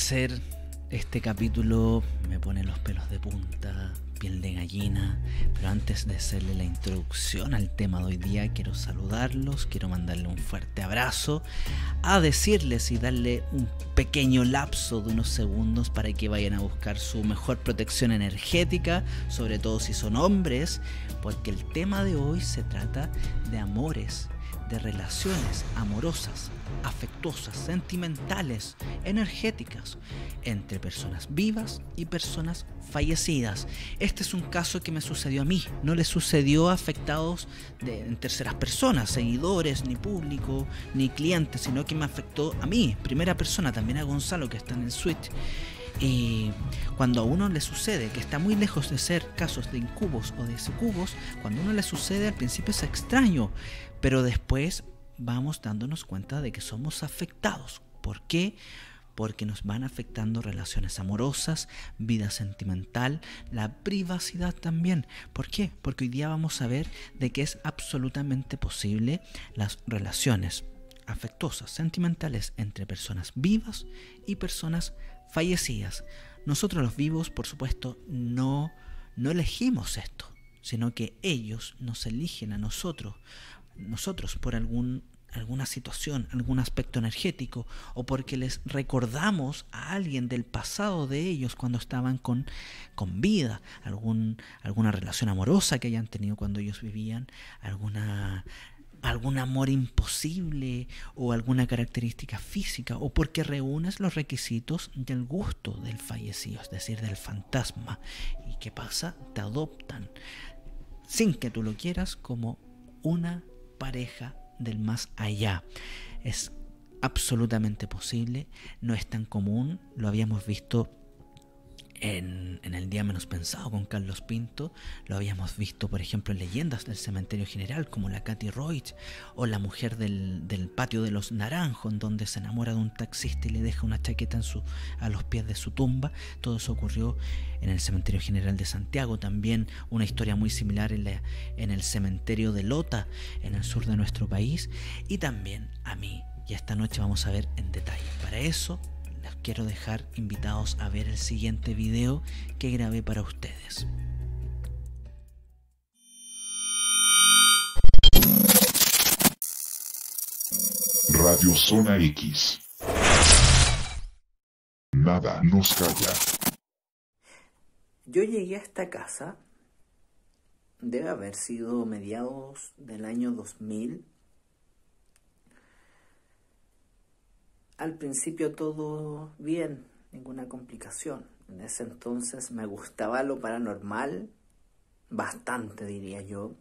Hacer este capítulo me pone los pelos de punta, piel de gallina, pero antes de hacerle la introducción al tema de hoy día, quiero saludarlos, quiero mandarle un fuerte abrazo, a decirles y darle un pequeño lapso de unos segundos para que vayan a buscar su mejor protección energética, sobre todo si son hombres, porque el tema de hoy se trata de amores, de relaciones amorosas, sentimentales, energéticas, entre personas vivas y personas fallecidas. Este es un caso que me sucedió a mí, no le sucedió a afectados en terceras personas, seguidores, ni público, ni clientes, sino que me afectó a mí, primera persona, también a Gonzalo que está en el suite. Y cuando a uno le sucede, que está muy lejos de ser casos de incubos o de sucubos, cuando a uno le sucede al principio es extraño, pero después vamos dándonos cuenta de que somos afectados. ¿Por qué? Porque nos van afectando relaciones amorosas, vida sentimental, la privacidad también. ¿Por qué? Porque hoy día vamos a ver de que es absolutamente posible las relaciones afectuosas, sentimentales entre personas vivas y personas fallecidas. Nosotros los vivos, por supuesto, no, no elegimos esto, sino que ellos nos eligen a nosotros nosotros por algún, alguna situación, algún aspecto energético, o porque les recordamos a alguien del pasado de ellos cuando estaban con, con vida, algún, alguna relación amorosa que hayan tenido cuando ellos vivían, alguna algún amor imposible o alguna característica física o porque reúnes los requisitos del gusto del fallecido, es decir, del fantasma. ¿Y qué pasa? Te adoptan sin que tú lo quieras como una pareja del más allá. Es absolutamente posible, no es tan común, lo habíamos visto en, el día menos pensado con Carlos Pinto, lo habíamos visto por ejemplo en leyendas del cementerio general como la Katy Roig o la mujer del, patio de los naranjos donde se enamora de un taxista y le deja una chaqueta a los pies de su tumba. Todo eso ocurrió en el cementerio general de Santiago, también una historia muy similar en, en el cementerio de Lota en el sur de nuestro país y también a mí. Y esta noche vamos a ver en detalle. Para eso quiero dejar invitados a ver el siguiente video que grabé para ustedes. Radio Zona X. Nada nos calla. Yo llegué a esta casa, debe haber sido mediados del año 2000, Al principio todo bien, ninguna complicación. En ese entonces me gustaba lo paranormal, bastante diría yo,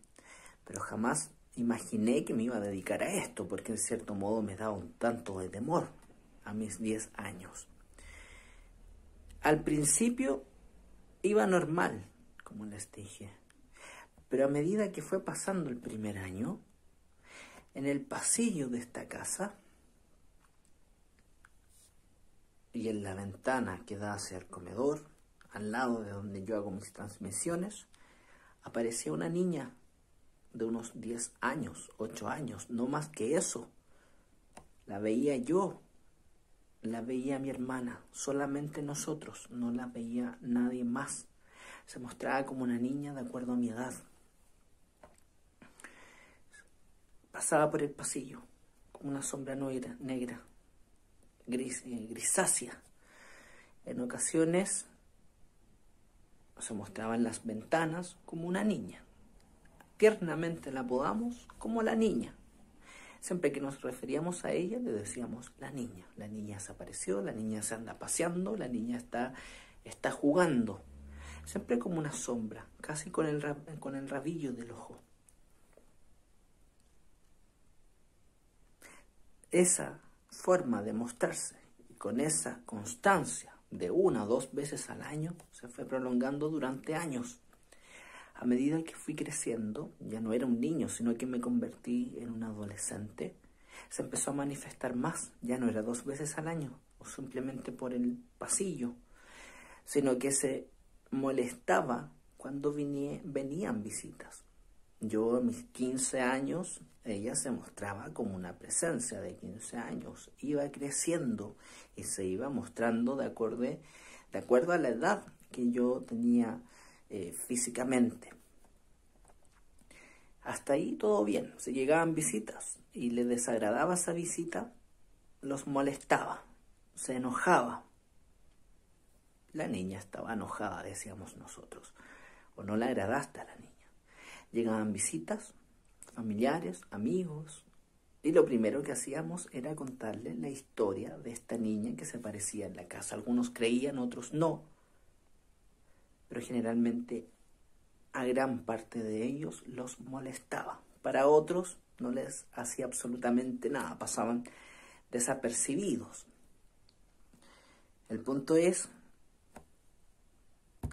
pero jamás imaginé que me iba a dedicar a esto, porque en cierto modo me daba un tanto de temor a mis 10 años. Al principio iba normal, como les dije, pero a medida que fue pasando el primer año, en el pasillo de esta casa, y en la ventana que da hacia el comedor, al lado de donde yo hago mis transmisiones, aparecía una niña de unos 10 años, 8 años, no más que eso. La veía yo, la veía mi hermana, solamente nosotros, no la veía nadie más. Se mostraba como una niña de acuerdo a mi edad. Pasaba por el pasillo, como una sombra negra, gris, eh, grisácea. En ocasiones se mostraba en las ventanas como una niña. Tiernamente la apodamos como la niña. Siempre que nos referíamos a ella le decíamos la niña. La niña desapareció, la niña se anda paseando, la niña está, está jugando. Siempre como una sombra, casi con el, con el rabillo del ojo. Esa forma de mostrarse y con esa constancia de una o dos veces al año se fue prolongando durante años. A medida que fui creciendo, ya no era un niño, sino que me convertí en un adolescente, se empezó a manifestar más, ya no era dos veces al año o simplemente por el pasillo, sino que se molestaba cuando venían visitas. Yo a mis 15 años ella se mostraba como una presencia de 15 años, iba creciendo y se iba mostrando de acuerdo, de acuerdo a la edad que yo tenía eh, físicamente. Hasta ahí todo bien, se llegaban visitas y le desagradaba esa visita, los molestaba, se enojaba. La niña estaba enojada, decíamos nosotros, o no le agradaste a la niña. Llegaban visitas, familiares, amigos, y lo primero que hacíamos era contarle la historia de esta niña que se aparecía en la casa. Algunos creían, otros no, pero generalmente a gran parte de ellos los molestaba. Para otros no les hacía absolutamente nada, pasaban desapercibidos. El punto es,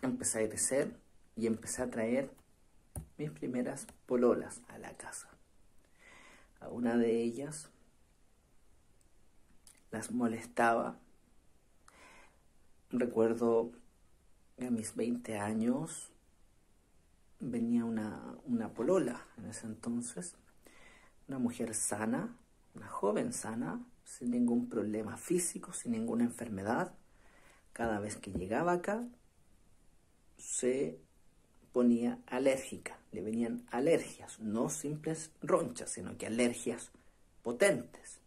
empecé a crecer y empecé a traer mis primeras pololas a la casa. A una de ellas las molestaba. Recuerdo que a mis 20 años venía una, una polola en ese entonces, una mujer sana, una joven sana, sin ningún problema físico, sin ninguna enfermedad. Cada vez que llegaba acá, se ponía alérgica, le venían alergias, no simples ronchas, sino que alergias potentes.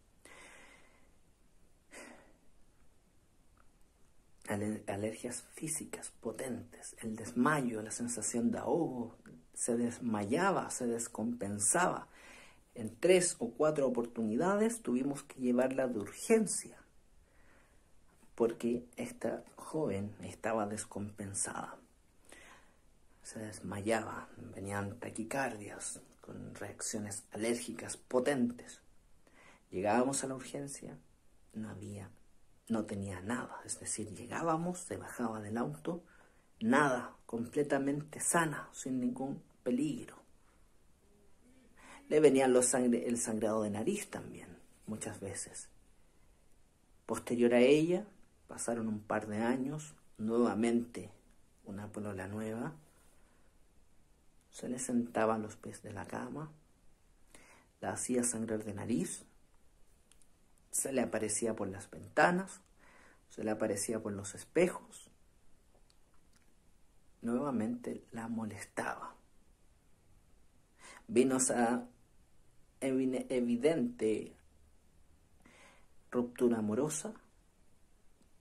alergias físicas potentes, el desmayo, la sensación de ahogo, se desmayaba, se descompensaba. En tres o cuatro oportunidades tuvimos que llevarla de urgencia porque esta joven estaba descompensada. Se desmayaba, venían taquicardias con reacciones alérgicas potentes. Llegábamos a la urgencia, no había no tenía nada, es decir, llegábamos, se bajaba del auto, nada, completamente sana, sin ningún peligro. Le venía los sangre, el sangrado de nariz también, muchas veces. Posterior a ella, pasaron un par de años, nuevamente una polola nueva, se le sentaba a los pies de la cama, la hacía sangrar de nariz, se le aparecía por las ventanas, se le aparecía por los espejos. Nuevamente la molestaba. Vino esa evidente ruptura amorosa,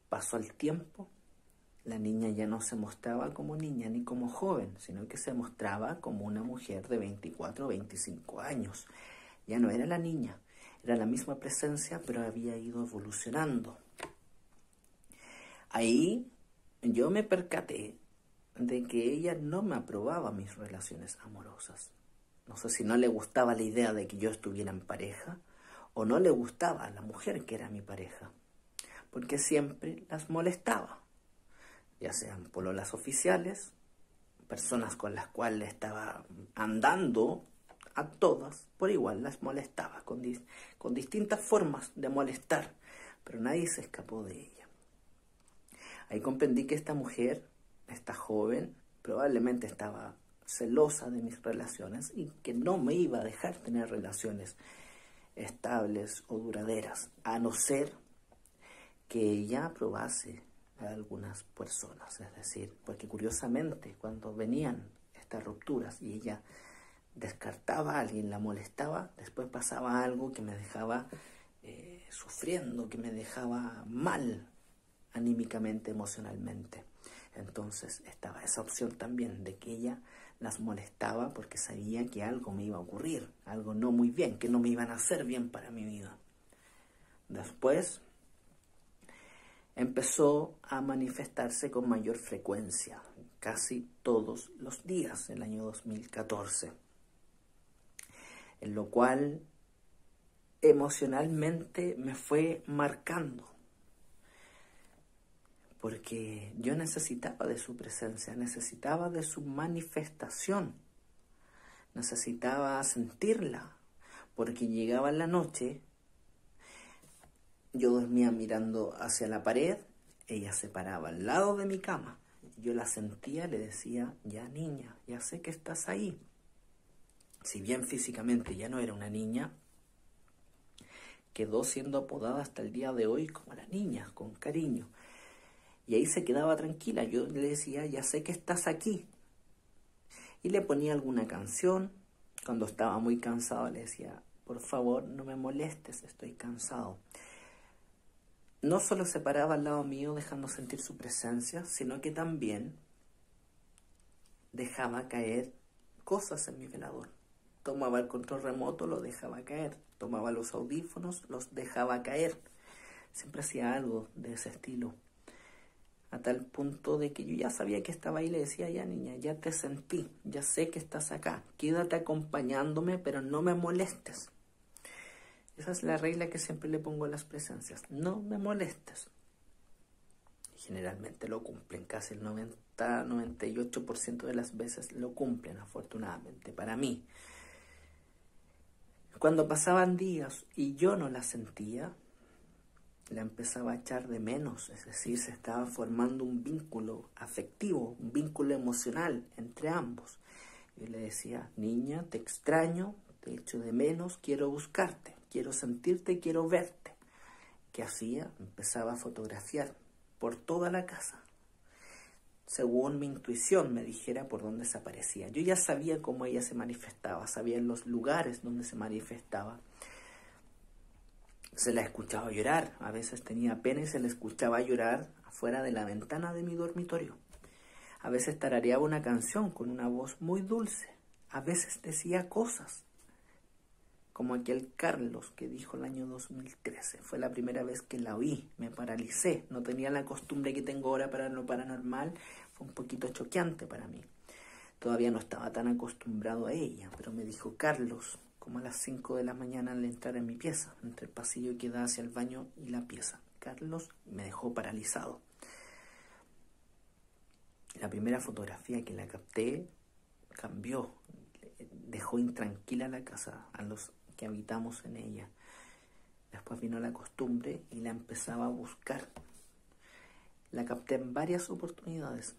pasó el tiempo, la niña ya no se mostraba como niña ni como joven, sino que se mostraba como una mujer de 24 o 25 años. Ya no era la niña, era la misma presencia, pero había ido evolucionando. Ahí yo me percaté de que ella no me aprobaba mis relaciones amorosas. No sé si no le gustaba la idea de que yo estuviera en pareja o no le gustaba la mujer que era mi pareja, porque siempre las molestaba, ya sean pololas oficiales, personas con las cuales estaba andando a todas por igual las molestaba, con, con distintas formas de molestar, pero nadie se escapó de ella. Ahí comprendí que esta mujer, esta joven, probablemente estaba celosa de mis relaciones y que no me iba a dejar tener relaciones estables o duraderas, a no ser que ella aprobase algunas personas. Es decir, porque curiosamente cuando venían estas rupturas y ella descartaba a alguien, la molestaba, después pasaba algo que me dejaba eh, sufriendo, que me dejaba mal anímicamente, emocionalmente. Entonces estaba esa opción también de que ella las molestaba porque sabía que algo me iba a ocurrir, algo no muy bien, que no me iban a hacer bien para mi vida. Después empezó a manifestarse con mayor frecuencia, casi todos los días, el año 2014 en lo cual emocionalmente me fue marcando, porque yo necesitaba de su presencia, necesitaba de su manifestación, necesitaba sentirla, porque llegaba la noche, yo dormía mirando hacia la pared, ella se paraba al lado de mi cama, yo la sentía, le decía, ya niña, ya sé que estás ahí si bien físicamente ya no era una niña, quedó siendo apodada hasta el día de hoy como la niña, con cariño. Y ahí se quedaba tranquila. Yo le decía, ya sé que estás aquí. Y le ponía alguna canción. Cuando estaba muy cansado le decía, por favor, no me molestes, estoy cansado. No solo se paraba al lado mío dejando sentir su presencia, sino que también dejaba caer cosas en mi velador. Tomaba el control remoto, lo dejaba caer. Tomaba los audífonos, los dejaba caer. Siempre hacía algo de ese estilo. A tal punto de que yo ya sabía que estaba ahí le decía, ya niña, ya te sentí, ya sé que estás acá. Quédate acompañándome, pero no me molestes. Esa es la regla que siempre le pongo a las presencias. No me molestes. Generalmente lo cumplen, casi el 90-98% de las veces lo cumplen, afortunadamente, para mí. Cuando pasaban días y yo no la sentía, la empezaba a echar de menos, es decir, se estaba formando un vínculo afectivo, un vínculo emocional entre ambos. Yo le decía, niña, te extraño, te echo de menos, quiero buscarte, quiero sentirte, quiero verte. ¿Qué hacía? Empezaba a fotografiar por toda la casa según mi intuición me dijera por dónde se aparecía. Yo ya sabía cómo ella se manifestaba, sabía los lugares donde se manifestaba. Se la escuchaba llorar, a veces tenía pena y se la escuchaba llorar afuera de la ventana de mi dormitorio. A veces tarareaba una canción con una voz muy dulce, a veces decía cosas, como aquel Carlos que dijo el año 2013. Fue la primera vez que la oí, me paralicé, no tenía la costumbre que tengo ahora para lo paranormal, fue un poquito choqueante para mí. Todavía no estaba tan acostumbrado a ella, pero me dijo Carlos, como a las 5 de la mañana al entrar en mi pieza, entre el pasillo que da hacia el baño y la pieza. Carlos me dejó paralizado. La primera fotografía que la capté cambió, dejó intranquila la casa a los que habitamos en ella. Después vino la costumbre y la empezaba a buscar. La capté en varias oportunidades,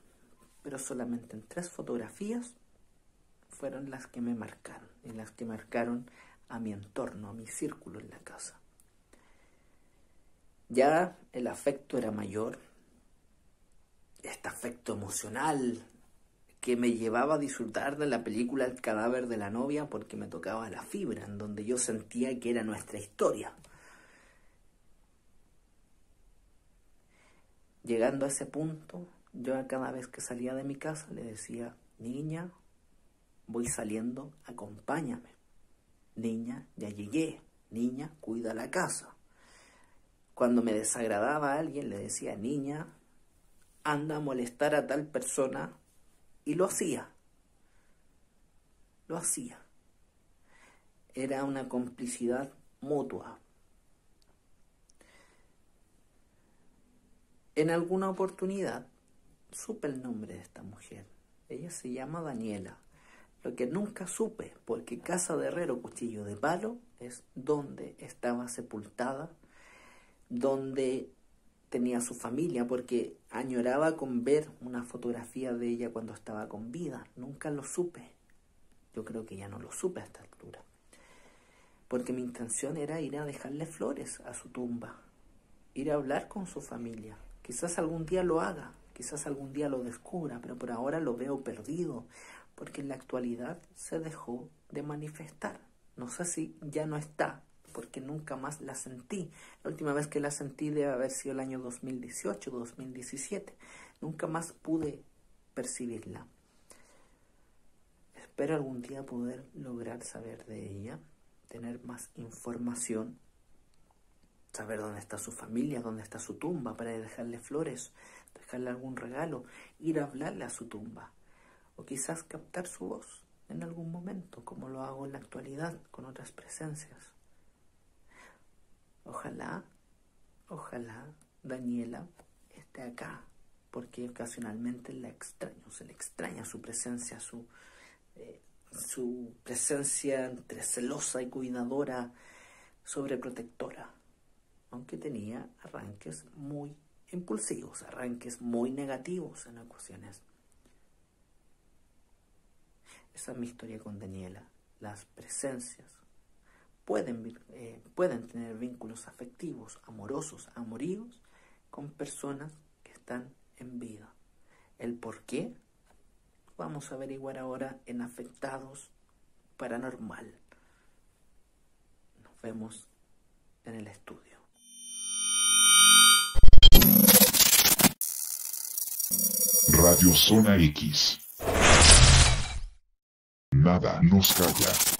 pero solamente en tres fotografías fueron las que me marcaron, y las que marcaron a mi entorno, a mi círculo en la casa. Ya el afecto era mayor, este afecto emocional, que me llevaba a disfrutar de la película El cadáver de la novia porque me tocaba la fibra, en donde yo sentía que era nuestra historia. Llegando a ese punto, yo a cada vez que salía de mi casa le decía, niña, voy saliendo, acompáñame. Niña, ya llegué. Niña, cuida la casa. Cuando me desagradaba a alguien le decía, niña, anda a molestar a tal persona y lo hacía. Lo hacía. Era una complicidad mutua. En alguna oportunidad supe el nombre de esta mujer. Ella se llama Daniela. Lo que nunca supe, porque Casa de Herrero Cuchillo de Palo es donde estaba sepultada, donde tenía su familia, porque añoraba con ver una fotografía de ella cuando estaba con vida. Nunca lo supe. Yo creo que ya no lo supe a esta altura. Porque mi intención era ir a dejarle flores a su tumba, ir a hablar con su familia. Quizás algún día lo haga, quizás algún día lo descubra, pero por ahora lo veo perdido, porque en la actualidad se dejó de manifestar. No sé si ya no está, porque nunca más la sentí. La última vez que la sentí debe haber sido el año 2018, 2017. Nunca más pude percibirla. Espero algún día poder lograr saber de ella, tener más información, saber dónde está su familia, dónde está su tumba, para dejarle flores, dejarle algún regalo, ir a hablarle a su tumba, o quizás captar su voz en algún momento, como lo hago en la actualidad con otras presencias. Ojalá, ojalá Daniela esté acá, porque ocasionalmente la extraño, se le extraña su presencia, su, eh, su presencia entre celosa y cuidadora, sobreprotectora, aunque tenía arranques muy impulsivos, arranques muy negativos en ocasiones. Esa es mi historia con Daniela. las presencias pueden, eh, pueden tener vínculos afectivos, amorosos, amoríos con personas que están en vida. El por qué vamos a averiguar ahora en Afectados Paranormal. Nos vemos en el estudio. Radio Zona X. Nada nos calla.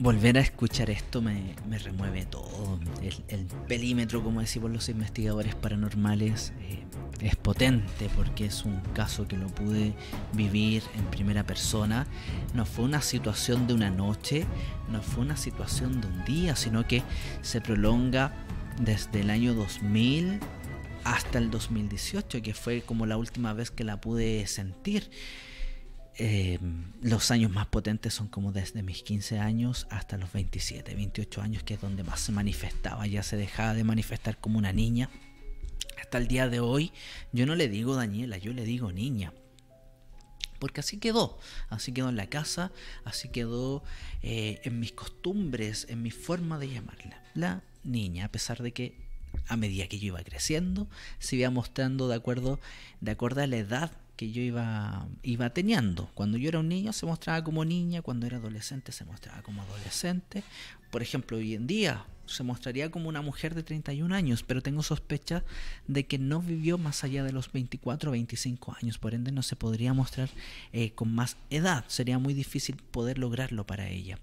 Volver a escuchar esto me, remueve todo. El, pelímetro, como decimos los investigadores paranormales, eh, es potente porque es un caso que lo pude vivir en primera persona. No fue una situación de una noche, no fue una situación de un día, sino que se prolonga desde el año 2000 hasta el 2018, que fue como la última vez que la pude sentir. Eh, los años más potentes son como desde mis 15 años hasta los 27, 28 años, que es donde más se manifestaba, ya se dejaba de manifestar como una niña. Hasta el día de hoy yo no le digo Daniela, yo le digo niña. Porque así quedó, así quedó en la casa, así quedó eh, en mis costumbres, en mi forma de llamarla. La niña, a pesar de que a medida que yo iba creciendo, se iba mostrando de acuerdo, de acuerdo a la edad que yo iba, iba teniendo. Cuando yo era un niño se mostraba como niña, cuando era adolescente se mostraba como adolescente. Por ejemplo, hoy en día se mostraría como una mujer de 31 años, pero tengo sospecha de que no vivió más allá de los 24 o 25 años, por ende no se podría mostrar eh, con más edad, sería muy difícil poder lograrlo para ella.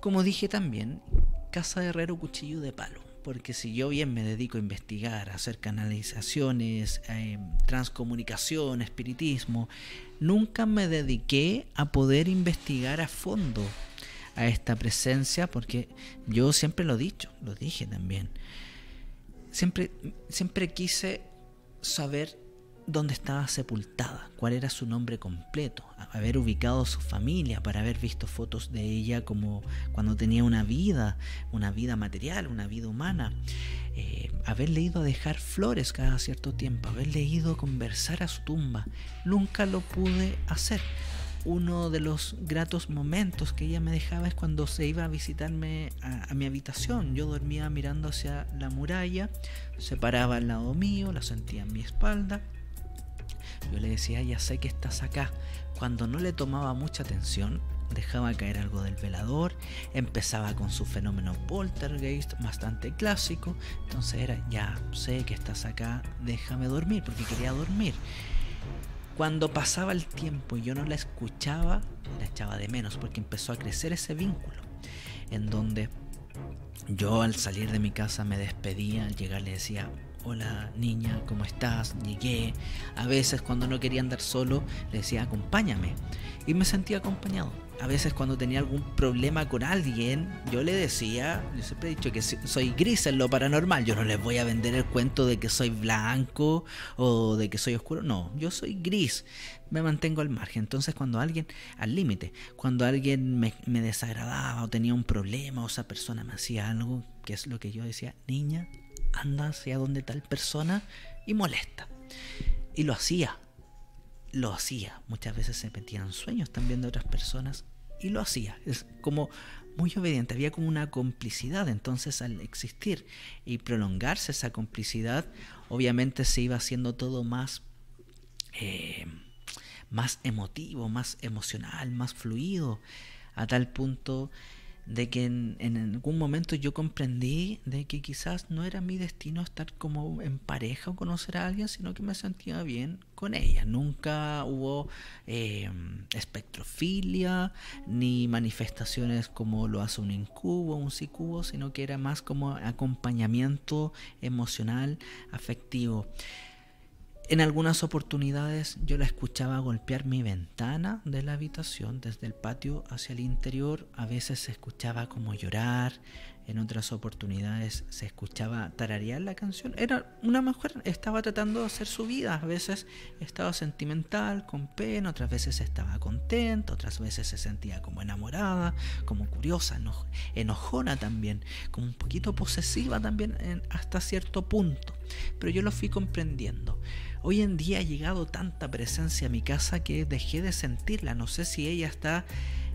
Como dije también, casa de herrero cuchillo de palo porque si yo bien me dedico a investigar, a hacer canalizaciones, eh, transcomunicación, espiritismo, nunca me dediqué a poder investigar a fondo a esta presencia, porque yo siempre lo he dicho, lo dije también. Siempre, siempre quise saber dónde estaba sepultada, cuál era su nombre completo, haber ubicado su familia, para haber visto fotos de ella como cuando tenía una vida, una vida material, una vida humana, eh, haber leído a dejar flores cada cierto tiempo, haber leído conversar a su tumba. Nunca lo pude hacer. Uno de los gratos momentos que ella me dejaba es cuando se iba a visitarme a, a mi habitación. Yo dormía mirando hacia la muralla, se paraba al lado mío, la sentía en mi espalda yo le decía, ya sé que estás acá. Cuando no le tomaba mucha atención, dejaba caer algo del velador, empezaba con su fenómeno poltergeist bastante clásico, entonces era, ya sé que estás acá, déjame dormir, porque quería dormir. Cuando pasaba el tiempo y yo no la escuchaba, la echaba de menos, porque empezó a crecer ese vínculo, en donde yo al salir de mi casa me despedía, al llegar le decía, hola niña, ¿cómo estás? Llegué. A veces cuando no quería andar solo, le decía, acompáñame. Y me sentía acompañado. A veces cuando tenía algún problema con alguien, yo le decía, yo siempre he dicho que soy gris en lo paranormal, yo no les voy a vender el cuento de que soy blanco o de que soy oscuro, no, yo soy gris, me mantengo al margen. Entonces cuando alguien, al límite, cuando alguien me, me desagradaba o tenía un problema o esa persona me hacía algo, que es lo que yo decía, niña, anda hacia donde tal persona y molesta. Y lo hacía, lo hacía. Muchas veces se metían sueños también de otras personas y lo hacía. Es como muy obediente, había como una complicidad. Entonces al existir y prolongarse esa complicidad, obviamente se iba haciendo todo más... Eh, más emotivo, más emocional, más fluido, a tal punto de que en, algún momento yo comprendí de que quizás no era mi destino estar como en pareja o conocer a alguien, sino que me sentía bien con ella. Nunca hubo eh, espectrofilia ni manifestaciones como lo hace un incubo, un sicubo, sino que era más como acompañamiento emocional, afectivo. En algunas oportunidades yo la escuchaba golpear mi ventana de la habitación desde el patio hacia el interior. A veces se escuchaba como llorar, en otras oportunidades se escuchaba tararear la canción. Era una mujer, estaba tratando de hacer su vida. A veces estaba sentimental, con pena, otras veces estaba contenta, otras veces se sentía como enamorada, como curiosa, enojona también, como un poquito posesiva también hasta cierto punto. Pero yo lo fui comprendiendo. Hoy en día ha llegado tanta presencia a mi casa que dejé de sentirla. No sé si ella está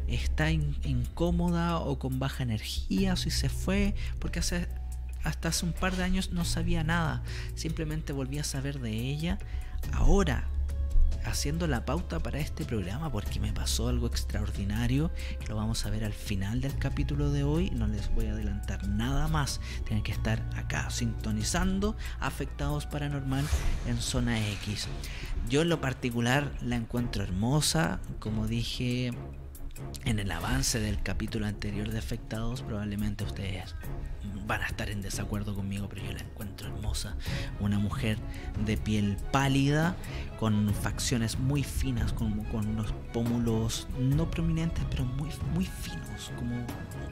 está incómoda o con baja energía, o si se fue, porque hace, hasta hace un par de años no sabía nada, simplemente volví a saber de ella ahora, haciendo la pauta para este programa, porque me pasó algo extraordinario, lo vamos a ver al final del capítulo de hoy, no les voy a adelantar nada más, tienen que estar acá sintonizando afectados paranormal en zona X. Yo en lo particular la encuentro hermosa, como dije en el avance del capítulo anterior de Afectados, probablemente ustedes van a estar en desacuerdo conmigo, pero yo la encuentro hermosa. Una mujer de piel pálida, con facciones muy finas, con, con unos pómulos no prominentes, pero muy, muy finos, como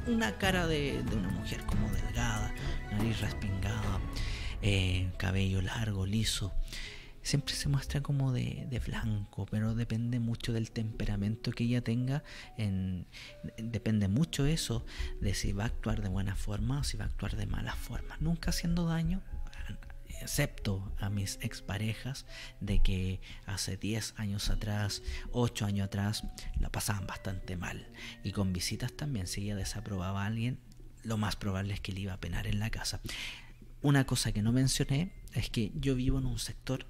una cara de, una mujer como delgada, nariz respingada, eh, cabello largo, liso siempre se muestra como de, blanco, pero depende mucho del temperamento que ella tenga. En, depende mucho eso de si va a actuar de buena forma o si va a actuar de mala forma. Nunca haciendo daño, excepto a mis exparejas de que hace 10 años atrás, 8 años atrás, la pasaban bastante mal. Y con visitas también, si ella desaprobaba a alguien, lo más probable es que le iba a penar en la casa. Una cosa que no mencioné es que yo vivo en un sector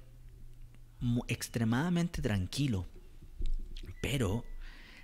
extremadamente tranquilo, pero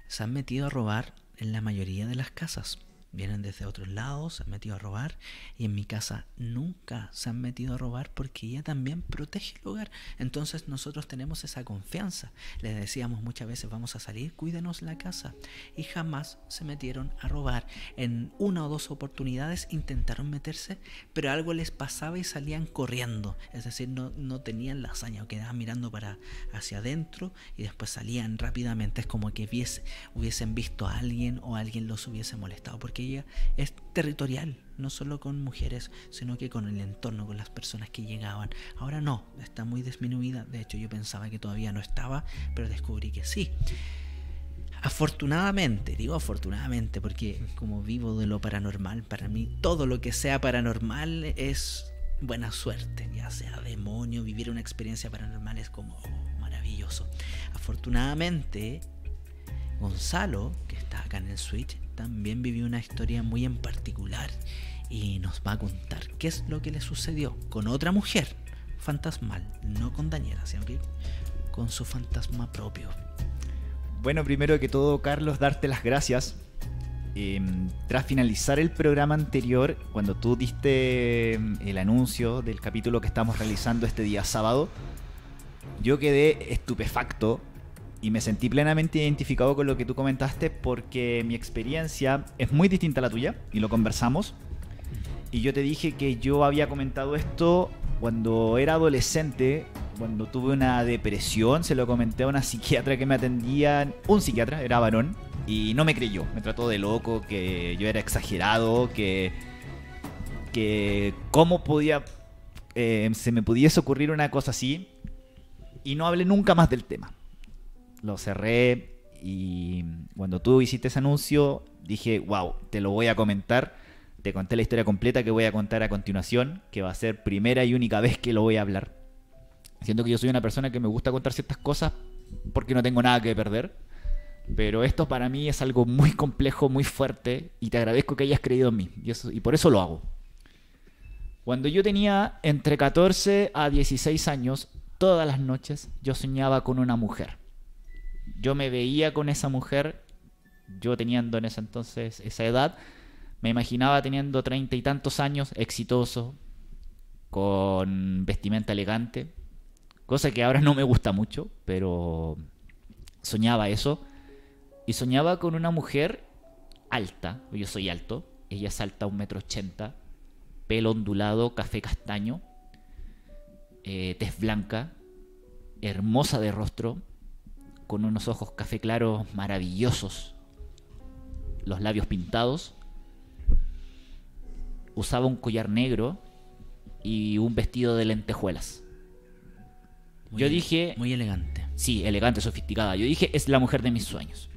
se han metido a robar en la mayoría de las casas vienen desde otros lados, se han metido a robar y en mi casa nunca se han metido a robar porque ella también protege el hogar. Entonces nosotros tenemos esa confianza. Les decíamos muchas veces vamos a salir, cuídenos la casa y jamás se metieron a robar. En una o dos oportunidades intentaron meterse, pero algo les pasaba y salían corriendo. Es decir, no, no tenían la hazaña o quedaban mirando para hacia adentro y después salían rápidamente. Es como que hubiesen visto a alguien o alguien los hubiese molestado porque ella es territorial, no solo con mujeres, sino que con el entorno, con las personas que llegaban. Ahora no, está muy disminuida, de hecho yo pensaba que todavía no estaba, pero descubrí que sí. Afortunadamente, digo afortunadamente porque como vivo de lo paranormal, para mí todo lo que sea paranormal es buena suerte, ya sea demonio, vivir una experiencia paranormal es como maravilloso. Afortunadamente, Gonzalo, que está acá en el Switch, también vivió una historia muy en particular y nos va a contar qué es lo que le sucedió con otra mujer fantasmal, no con Daniela, sino que con su fantasma propio. Bueno, primero que todo, Carlos, darte las gracias. Em, tras finalizar el programa anterior, cuando tú diste em, el anuncio del capítulo que estamos realizando este día sábado, yo quedé estupefacto y me sentí plenamente identificado con lo que tú comentaste porque mi experiencia es muy distinta a la tuya y lo conversamos. Y yo te dije que yo había comentado esto cuando era adolescente, cuando tuve una depresión, se lo comenté a una psiquiatra que me atendía, un psiquiatra, era varón, y no me creyó, me trató de loco, que yo era exagerado, que, que cómo podía, eh, se me pudiese ocurrir una cosa así, y no hablé nunca más del tema lo cerré y cuando tú hiciste ese anuncio dije, wow, te lo voy a comentar. Te conté la historia completa que voy a contar a continuación, que va a ser primera y única vez que lo voy a hablar. Siento que yo soy una persona que me gusta contar ciertas cosas porque no tengo nada que perder. Pero esto para mí es algo muy complejo, muy fuerte, y te agradezco que hayas creído en mí. Y, y por eso lo hago. Cuando yo tenía entre 14 a 16 años, todas las noches yo soñaba con una mujer yo me veía con esa mujer, yo teniendo en ese entonces esa edad, me imaginaba teniendo treinta y tantos años, exitoso, con vestimenta elegante, cosa que ahora no me gusta mucho, pero soñaba eso. Y soñaba con una mujer alta, yo soy alto, ella es alta un metro ochenta, pelo ondulado, café castaño, eh, tez blanca, hermosa de rostro, con unos ojos café claro maravillosos, los labios pintados, usaba un collar negro y un vestido de lentejuelas. Muy Yo dije, Muy elegante. sí, elegante, sofisticada. Yo dije, es la mujer de mis sueños.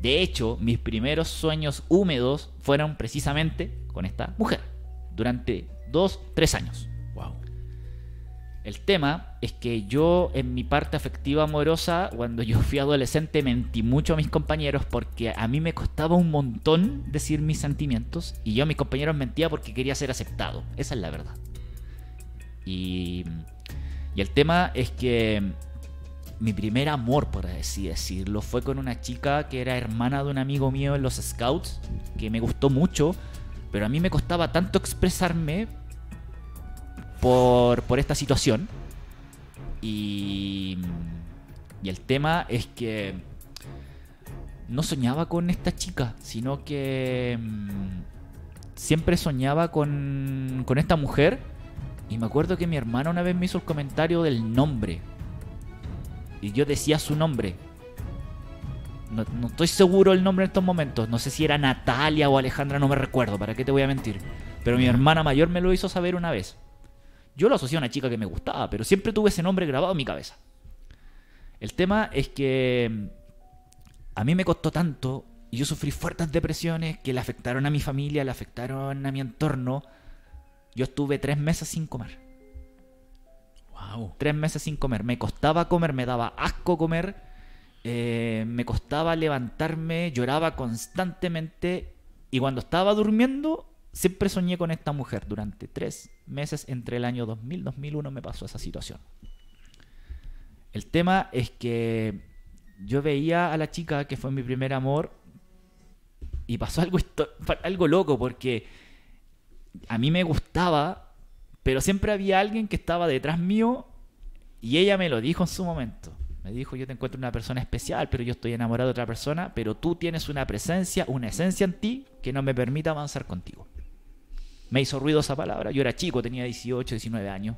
De hecho, mis primeros sueños húmedos fueron precisamente con esta mujer. Durante dos, tres años. El tema es que yo en mi parte afectiva amorosa, cuando yo fui adolescente, mentí mucho a mis compañeros porque a mí me costaba un montón decir mis sentimientos y yo a mis compañeros mentía porque quería ser aceptado. Esa es la verdad. Y, y el tema es que mi primer amor, por así decirlo, fue con una chica que era hermana de un amigo mío en los Scouts, que me gustó mucho, pero a mí me costaba tanto expresarme por, por esta situación. Y, y el tema es que no soñaba con esta chica, sino que mm, siempre soñaba con, con esta mujer. Y me acuerdo que mi hermana una vez me hizo el comentario del nombre. Y yo decía su nombre. No, no estoy seguro el nombre en estos momentos. No sé si era Natalia o Alejandra, no me recuerdo. ¿Para qué te voy a mentir? Pero mi hermana mayor me lo hizo saber una vez. Yo lo asocié a una chica que me gustaba, pero siempre tuve ese nombre grabado en mi cabeza. El tema es que mm, a mí me costó tanto y yo sufrí fuertes depresiones que le afectaron a mi familia, le afectaron a mi entorno. Yo estuve tres meses sin comer. Wow. Tres meses sin comer. Me costaba comer, me daba asco comer. eh, me costaba levantarme, lloraba constantemente. Y cuando estaba durmiendo, siempre soñé con esta mujer. Durante tres meses entre el año 2000 y 2001 me pasó esa situación. El tema es que yo veía a la chica que fue mi primer amor y pasó algo, algo loco porque a mí me gustaba, pero siempre había alguien que estaba detrás mío y ella me lo dijo en su momento. Me dijo, yo te encuentro una persona especial, pero yo estoy enamorado de otra persona, pero tú tienes una presencia, una esencia en ti que no me permite avanzar contigo. Me hizo ruido esa palabra. Yo era chico, tenía 18, 19 años.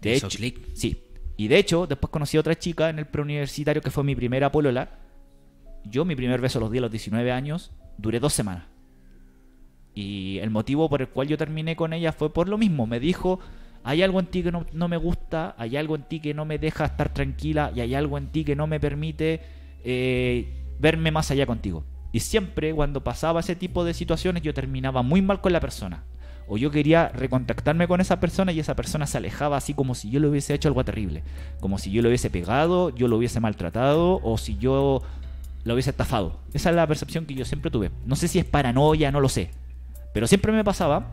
Te De hizo hecho. Sí. Y de hecho, después conocí a otra chica en el preuniversitario que fue mi primera polola. Yo, mi primer beso los di a los 19 años, duré dos semanas. Y el motivo por el cual yo terminé con ella fue por lo mismo. Me dijo, hay algo en ti que no, no me gusta, hay algo en ti que no me deja estar tranquila y hay algo en ti que no me permite eh, verme más allá contigo. Y siempre cuando pasaba ese tipo de situaciones yo terminaba muy mal con la persona. O yo quería recontactarme con esa persona y esa persona se alejaba así como si yo le hubiese hecho algo terrible. Como si yo lo hubiese pegado, yo lo hubiese maltratado o si yo lo hubiese estafado. Esa es la percepción que yo siempre tuve. No sé si es paranoia, no lo sé. Pero siempre me pasaba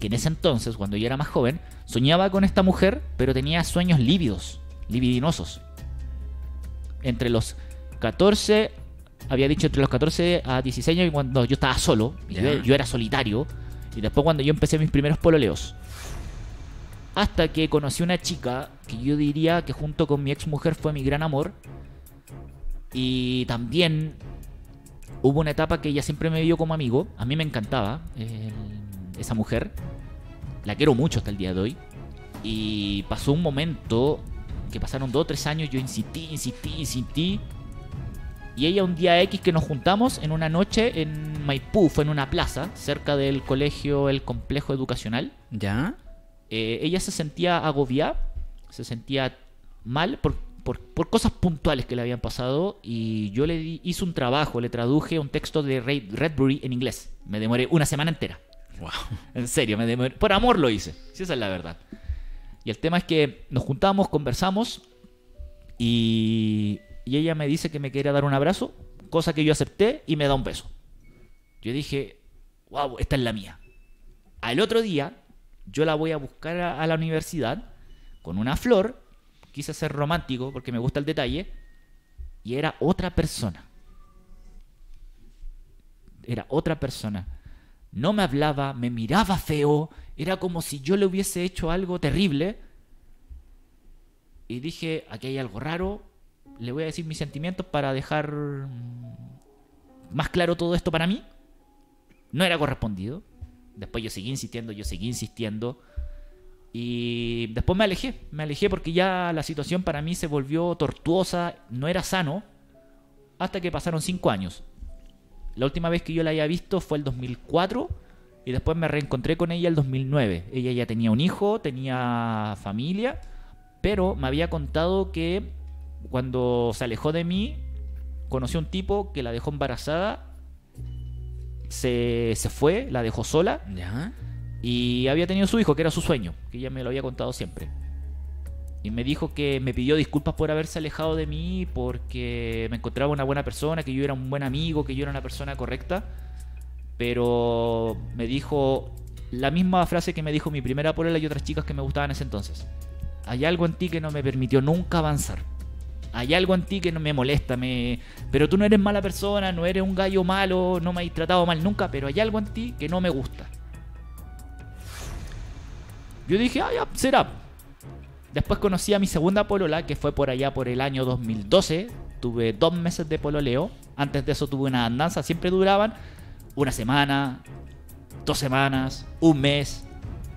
que en ese entonces, cuando yo era más joven, soñaba con esta mujer, pero tenía sueños lívidos, libidinosos. Entre los 14, había dicho entre los 14 a 16 años cuando yo estaba solo, yo era solitario, y después cuando yo empecé mis primeros pololeos. Hasta que conocí una chica que yo diría que junto con mi ex mujer fue mi gran amor. Y también hubo una etapa que ella siempre me vio como amigo. A mí me encantaba eh, esa mujer. La quiero mucho hasta el día de hoy. Y pasó un momento que pasaron dos o tres años. Yo insistí, insistí, insistí. Y ella un día X que nos juntamos en una noche en Maipú, fue en una plaza, cerca del colegio, el complejo educacional. ¿Ya? Eh, ella se sentía agobiada, se sentía mal por, por- por cosas puntuales que le habían pasado y yo le di- hice un trabajo, le traduje un texto de Ray Redbury en inglés. Me demoré una semana entera. Wow. En serio, me demoré. Por amor lo hice. Si esa es la verdad. Y el tema es que nos juntamos, conversamos y, y ella me dice que me quería dar un abrazo, cosa que yo acepté y me da un beso. Yo dije, wow, esta es la mía. Al otro día, yo la voy a buscar a, a la universidad con una flor. Quise ser romántico porque me gusta el detalle. Y era otra persona. Era otra persona. No me hablaba, me miraba feo. Era como si yo le hubiese hecho algo terrible. Y dije, aquí hay algo raro. Le voy a decir mis sentimientos para dejar mm, más claro todo esto para mí. No era correspondido. Después yo seguí insistiendo, yo seguí insistiendo. Y después me alejé. Me alejé porque ya la situación para mí se volvió tortuosa. No era sano. Hasta que pasaron cinco años. La última vez que yo la había visto fue el 2004. Y después me reencontré con ella el 2009. Ella ya tenía un hijo, tenía familia, pero me había contado que cuando se alejó de mí, conoció un tipo que la dejó embarazada, se, se fue, la dejó sola ¿Ya? y había tenido su hijo, que era su sueño, que ella me lo había contado siempre. Y me dijo que me pidió disculpas por haberse alejado de mí, porque me encontraba una buena persona, que yo era un buen amigo, que yo era una persona correcta. Pero me dijo la misma frase que me dijo mi primera polola y otras chicas que me gustaban en ese entonces. Hay algo en ti que no me permitió nunca avanzar. Hay algo en ti que no me molesta, me... pero tú no eres mala persona, no eres un gallo malo, no me has tratado mal nunca, pero hay algo en ti que no me gusta. Yo dije, ah, ya, será. Después conocí a mi segunda polola, que fue por allá por el año 2012. Tuve dos meses de pololeo. Antes de eso tuve una andanza. Siempre duraban una semana, dos semanas, un mes.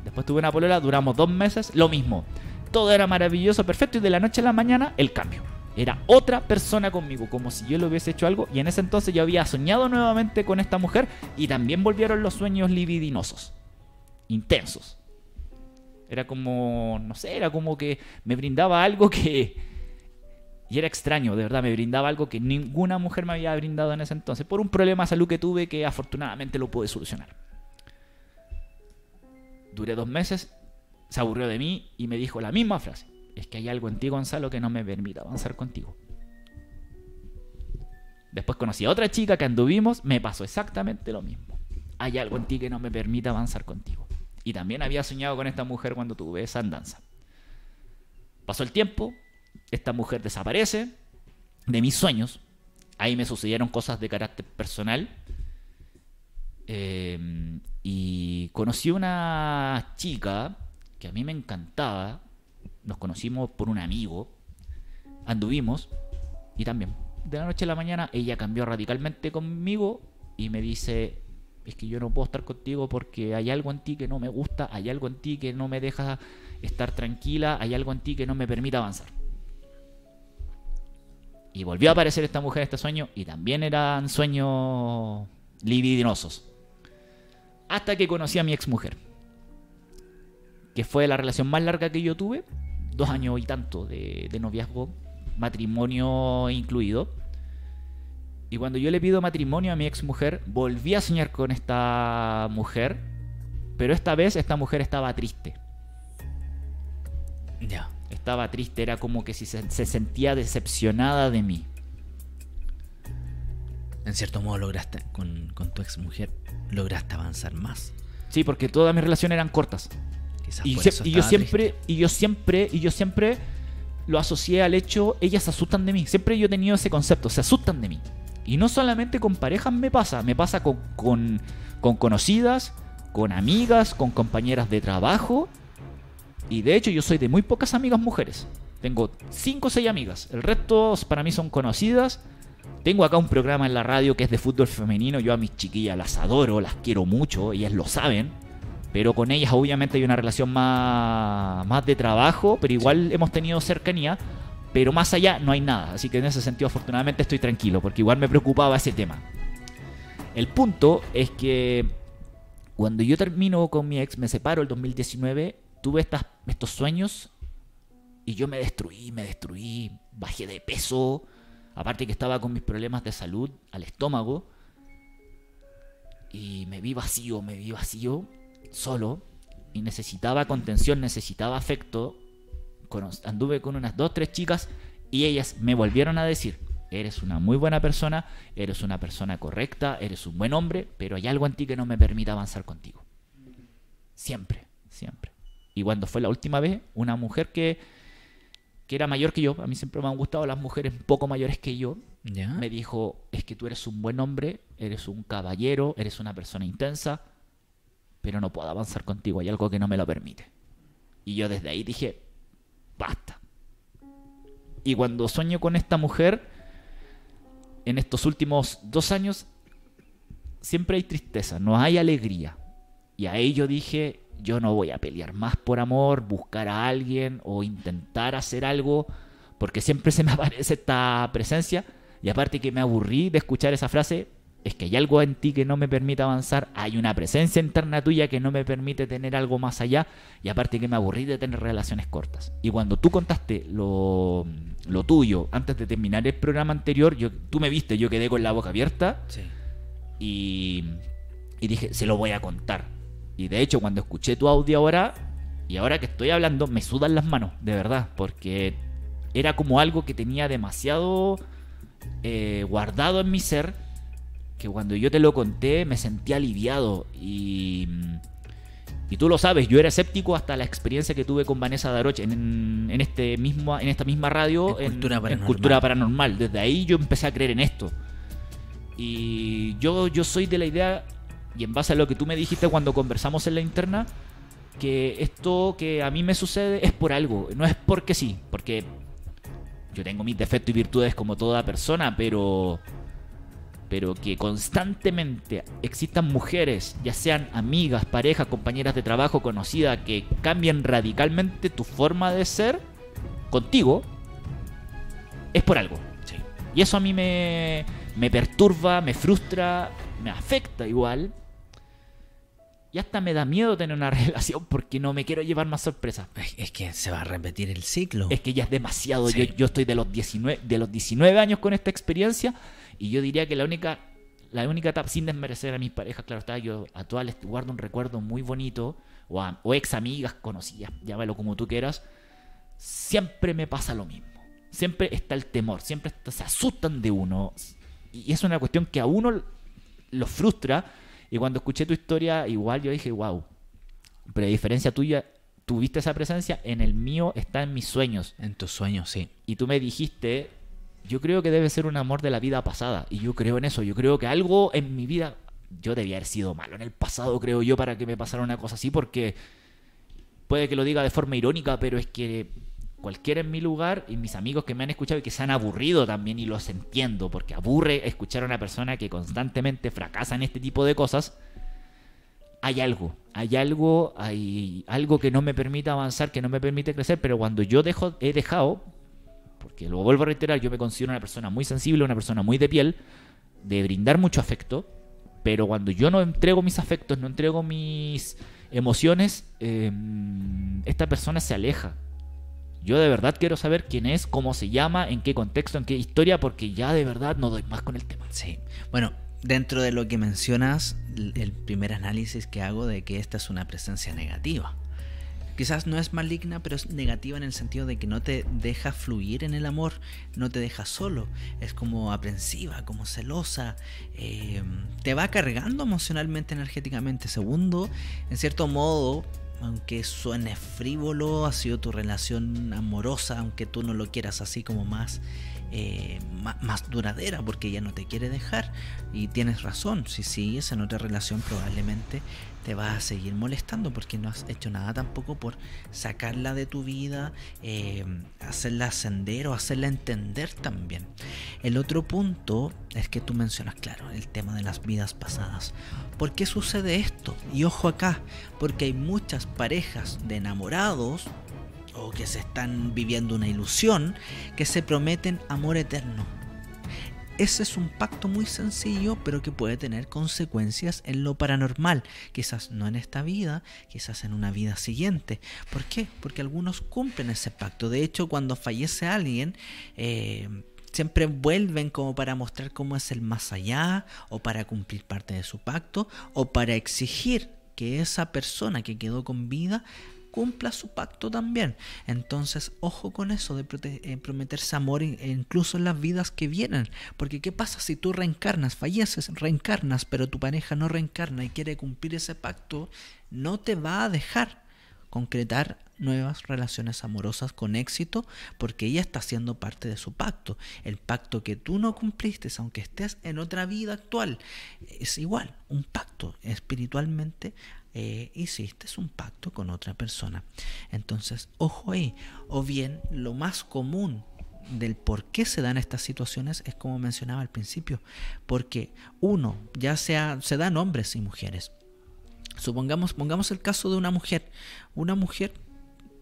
Después tuve una polola, duramos dos meses. Lo mismo. Todo era maravilloso, perfecto. Y de la noche a la mañana, el cambio. Era otra persona conmigo, como si yo le hubiese hecho algo. Y en ese entonces yo había soñado nuevamente con esta mujer. Y también volvieron los sueños libidinosos. Intensos. Era como, no sé, era como que me brindaba algo que... Y era extraño, de verdad, me brindaba algo que ninguna mujer me había brindado en ese entonces, por un problema de salud que tuve que afortunadamente lo pude solucionar. Duré dos meses, se aburrió de mí y me dijo la misma frase. Es que hay algo en ti, Gonzalo, que no me permite avanzar contigo. Después conocí a otra chica que anduvimos, me pasó exactamente lo mismo. Hay algo en ti que no me permite avanzar contigo. Y también había soñado con esta mujer cuando tuve esa andanza. Pasó el tiempo, esta mujer desaparece de mis sueños. Ahí me sucedieron cosas de carácter personal. Eh, y conocí una chica que a mí me encantaba. Nos conocimos por un amigo. Anduvimos. Y también, de la noche a la mañana, ella cambió radicalmente conmigo y me dice, es que yo no puedo estar contigo porque hay algo en ti que no me gusta, hay algo en ti que no me deja estar tranquila, hay algo en ti que no me permite avanzar. Y volvió a aparecer esta mujer, este sueño, y también eran sueños libidinosos. Hasta que conocí a mi ex mujer, que fue la relación más larga que yo tuve, dos años y tanto de, de noviazgo, matrimonio incluido. Y cuando yo le pido matrimonio a mi ex mujer, volví a soñar con esta mujer, pero esta vez esta mujer estaba triste. Ya. Estaba triste, era como que si se, se sentía decepcionada de mí. En cierto modo lograste, con, con tu ex mujer, lograste avanzar más. Sí, porque todas mis relaciones eran cortas. Quizás Y, por sie- eso y yo siempre, triste. y yo siempre, y yo siempre lo asocié al hecho, ellas se asustan de mí. Siempre yo he tenido ese concepto, se asustan de mí. Y no solamente con parejas me pasa, me pasa con, con, con conocidas, con amigas, con compañeras de trabajo. Y de hecho yo soy de muy pocas amigas mujeres. Tengo 5 o 6 amigas. El resto para mí son conocidas. Tengo acá un programa en la radio que es de fútbol femenino. Yo a mis chiquillas las adoro, las quiero mucho, ellas lo saben. Pero con ellas obviamente hay una relación más, más de trabajo, pero igual hemos tenido cercanía. Pero más allá no hay nada. Así que en ese sentido afortunadamente estoy tranquilo, porque igual me preocupaba ese tema. El punto es que cuando yo termino con mi ex, me separo el 2019, tuve estas, estos sueños y yo me destruí, me destruí, bajé de peso, aparte que estaba con mis problemas de salud al estómago y me vi vacío, me vi vacío, solo y necesitaba contención, necesitaba afecto. Anduve con unas dos, tres chicas y ellas me volvieron a decir, eres una muy buena persona, eres una persona correcta, eres un buen hombre, pero hay algo en ti que no me permite avanzar contigo. Siempre, siempre. Y cuando fue la última vez, una mujer que, que era mayor que yo, a mí siempre me han gustado las mujeres un poco mayores que yo, ¿Ya? me dijo, es que tú eres un buen hombre, eres un caballero, eres una persona intensa, pero no puedo avanzar contigo, hay algo que no me lo permite. Y yo desde ahí dije, basta. Y cuando sueño con esta mujer, en estos últimos dos años, siempre hay tristeza, no hay alegría. Y ahí yo dije, yo no voy a pelear más por amor, buscar a alguien o intentar hacer algo, porque siempre se me aparece esta presencia. Y aparte que me aburrí de escuchar esa frase, es que hay algo en ti que no me permite avanzar, hay una presencia interna tuya que no me permite tener algo más allá y aparte que me aburrí de tener relaciones cortas. Y cuando tú contaste lo, lo tuyo antes de terminar el programa anterior, yo, tú me viste, yo quedé con la boca abierta Sí. y, y dije, se lo voy a contar. Y de hecho, cuando escuché tu audio ahora, y ahora que estoy hablando, me sudan las manos, de verdad, porque era como algo que tenía demasiado eh, guardado en mi ser, que cuando yo te lo conté me sentí aliviado. Y, y tú lo sabes, yo era escéptico hasta la experiencia que tuve con Vanessa Daroche en, en este mismo, en esta misma radio, En Cultura Paranormal. Cultura Paranormal. Desde ahí yo empecé a creer en esto. Y yo, yo soy de la idea, y en base a lo que tú me dijiste cuando conversamos en la interna, que esto que a mí me sucede es por algo, no es porque sí, porque yo tengo mis defectos y virtudes como toda persona, pero pero que constantemente existan mujeres, ya sean amigas, parejas, compañeras de trabajo, conocidas, que cambien radicalmente tu forma de ser contigo, es por algo. Sí. Y eso a mí me, me perturba, me frustra, me afecta igual. Y hasta me da miedo tener una relación porque no me quiero llevar más sorpresas. Es, que se va a repetir el ciclo. Es que ya es demasiado. Sí. Yo, yo estoy de los, 19, de los 19 años con esta experiencia y yo diría que la única, la única etapa, sin desmerecer a mis parejas, claro está, yo a todas les guardo un recuerdo muy bonito, o, a- o ex amigas conocidas, llámalo como tú quieras, siempre me pasa lo mismo. Siempre está el temor, siempre está- se asustan de uno. Y es una cuestión que a uno lo frustra. Y cuando escuché tu historia, igual yo dije, wow. Pero a diferencia tuya, tuviste esa presencia, en el mío está en mis sueños. En tus sueños, sí. Y tú me dijiste, yo creo que debe ser un amor de la vida pasada. Y yo creo en eso. Yo creo que algo en mi vida, yo debía haber sido malo en el pasado, creo yo, para que me pasara una cosa así, porque puede que lo diga de forma irónica, pero es que cualquiera en mi lugar y mis amigos que me han escuchado y que se han aburrido también, y los entiendo, porque aburre escuchar a una persona que constantemente fracasa en este tipo de cosas. Hay algo, hay algo, hay algo que no me permite avanzar, que no me permite crecer, pero cuando yo dejo, he dejado, porque lo vuelvo a reiterar, yo me considero una persona muy sensible, una persona muy de piel, de brindar mucho afecto, pero cuando yo no entrego mis afectos, no entrego mis emociones, eh, esta persona se aleja. Yo de verdad quiero saber quién es, cómo se llama, en qué contexto, en qué historia, porque ya de verdad no doy más con el tema. Sí. Bueno, dentro de lo que mencionas, el primer análisis que hago de que esta es una presencia negativa. Quizás no es maligna, pero es negativa en el sentido de que no te deja fluir en el amor, no te deja solo, es como aprensiva, como celosa, eh, te va cargando emocionalmente, energéticamente. Segundo, en cierto modo, aunque suene frívolo, ha sido tu relación amorosa, aunque tú no lo quieras así como más, eh, más, duradera, porque ella no te quiere dejar. Y tienes razón, si sigues en otra relación probablemente te vas a seguir molestando porque no has hecho nada tampoco por sacarla de tu vida, eh, hacerla ascender o hacerla entender también. El otro punto es que tú mencionas, claro, el tema de las vidas pasadas. ¿Por qué sucede esto? Y ojo acá, porque hay muchas parejas de enamorados o que se están viviendo una ilusión que se prometen amor eterno. Ese es un pacto muy sencillo, pero que puede tener consecuencias en lo paranormal. Quizás no en esta vida, quizás en una vida siguiente. ¿Por qué? Porque algunos cumplen ese pacto. De hecho, cuando fallece alguien, eh, siempre vuelven como para mostrar cómo es el más allá, o para cumplir parte de su pacto, o para exigir que esa persona que quedó con vida cumpla su pacto también. Entonces, ojo con eso de eh, prometerse amor in- incluso en las vidas que vienen. Porque ¿qué pasa si tú reencarnas, falleces, reencarnas, pero tu pareja no reencarna y quiere cumplir ese pacto? No te va a dejar concretar nuevas relaciones amorosas con éxito porque ella está siendo parte de su pacto. El pacto que tú no cumpliste, aunque estés en otra vida actual, es igual, un pacto espiritualmente. Eh, hiciste un pacto con otra persona. Entonces, ojo ahí. O bien, lo más común del por qué se dan estas situaciones es como mencionaba al principio. Porque uno, ya sea, se dan hombres y mujeres. Supongamos, pongamos el caso de una mujer. Una mujer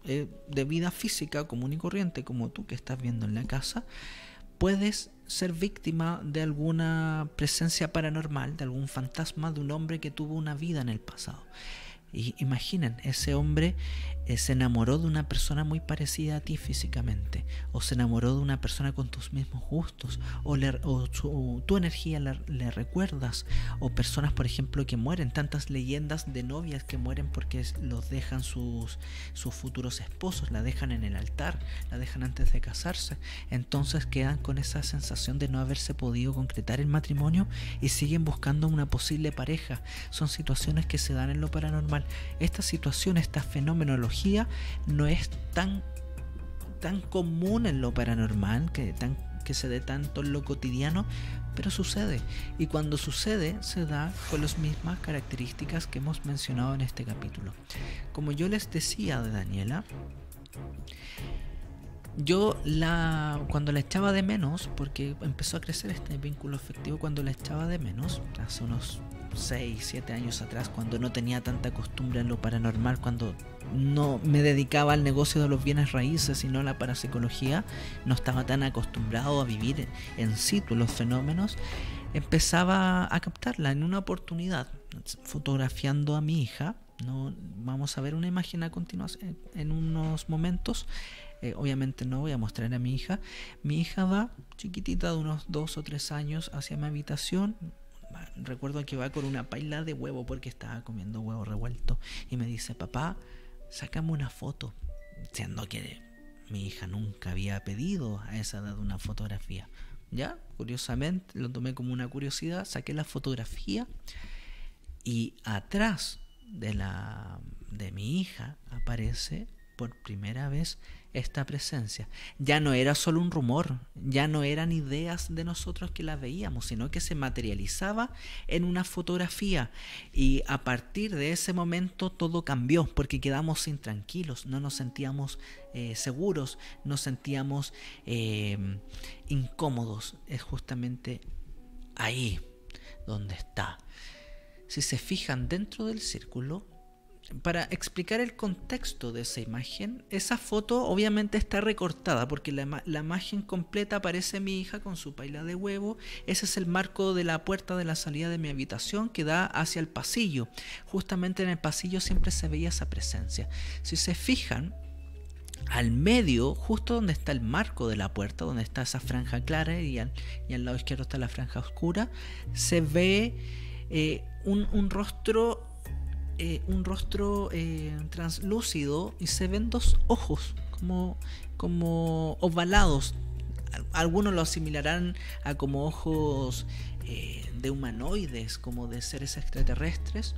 eh, de vida física común y corriente, como tú que estás viendo en la casa, puedes ser víctima de alguna presencia paranormal, de algún fantasma de un hombre que tuvo una vida en el pasado. Y imaginen, ese hombre se enamoró de una persona muy parecida a ti físicamente, o se enamoró de una persona con tus mismos gustos, o, tu energía le, recuerdas, o personas, por ejemplo, que mueren, tantas leyendas de novias que mueren porque los dejan sus, sus futuros esposos, la dejan en el altar, la dejan antes de casarse, entonces quedan con esa sensación de no haberse podido concretar el matrimonio y siguen buscando una posible pareja. Son situaciones que se dan en lo paranormal esta situación, esta fenomenología no es tan, tan común en lo paranormal, que, tan, que se dé tanto en lo cotidiano, pero sucede. Y cuando sucede, se da con las mismas características que hemos mencionado en este capítulo. Como yo les decía de Daniela, yo la cuando la echaba de menos, porque empezó a crecer este vínculo afectivo cuando la echaba de menos, hace unos 6, 7 años atrás, cuando no tenía tanta costumbre en lo paranormal, cuando no me dedicaba al negocio de los bienes raíces, sino a la parapsicología, no estaba tan acostumbrado a vivir en situ los fenómenos, empezaba a captarla en una oportunidad, fotografiando a mi hija. No, vamos a ver una imagen a continuación en unos momentos. Eh, obviamente no voy a mostrar a mi hija. Mi hija va chiquitita de unos 2 o 3 años hacia mi habitación, recuerdo que va con una paila de huevo porque estaba comiendo huevo revuelto y me dice, papá, sácame una foto, siendo que mi hija nunca había pedido a esa edad una fotografía. Ya, curiosamente, lo tomé como una curiosidad, saqué la fotografía y atrás de la de mi hija aparece por primera vez esta presencia. Ya no era solo un rumor, ya no eran ideas de nosotros que las veíamos, sino que se materializaba en una fotografía. Y a partir de ese momento todo cambió, porque quedamos intranquilos, no nos sentíamos eh, seguros, nos sentíamos eh, incómodos. Es justamente ahí donde está. Si se fijan dentro del círculo, para explicar el contexto de esa imagen, esa foto obviamente está recortada porque la, imagen completa aparece mi hija con su paila de huevo. Ese es el marco de la puerta de la salida de mi habitación que da hacia el pasillo. Justamente en el pasillo siempre se veía esa presencia. Si se fijan, al medio, justo donde está el marco de la puerta, donde está esa franja clara y al, lado izquierdo está la franja oscura, se ve eh, un, un rostro eh, un rostro eh, translúcido y se ven dos ojos como, como ovalados. Algunos lo asimilarán a como ojos eh, de humanoides, como de seres extraterrestres.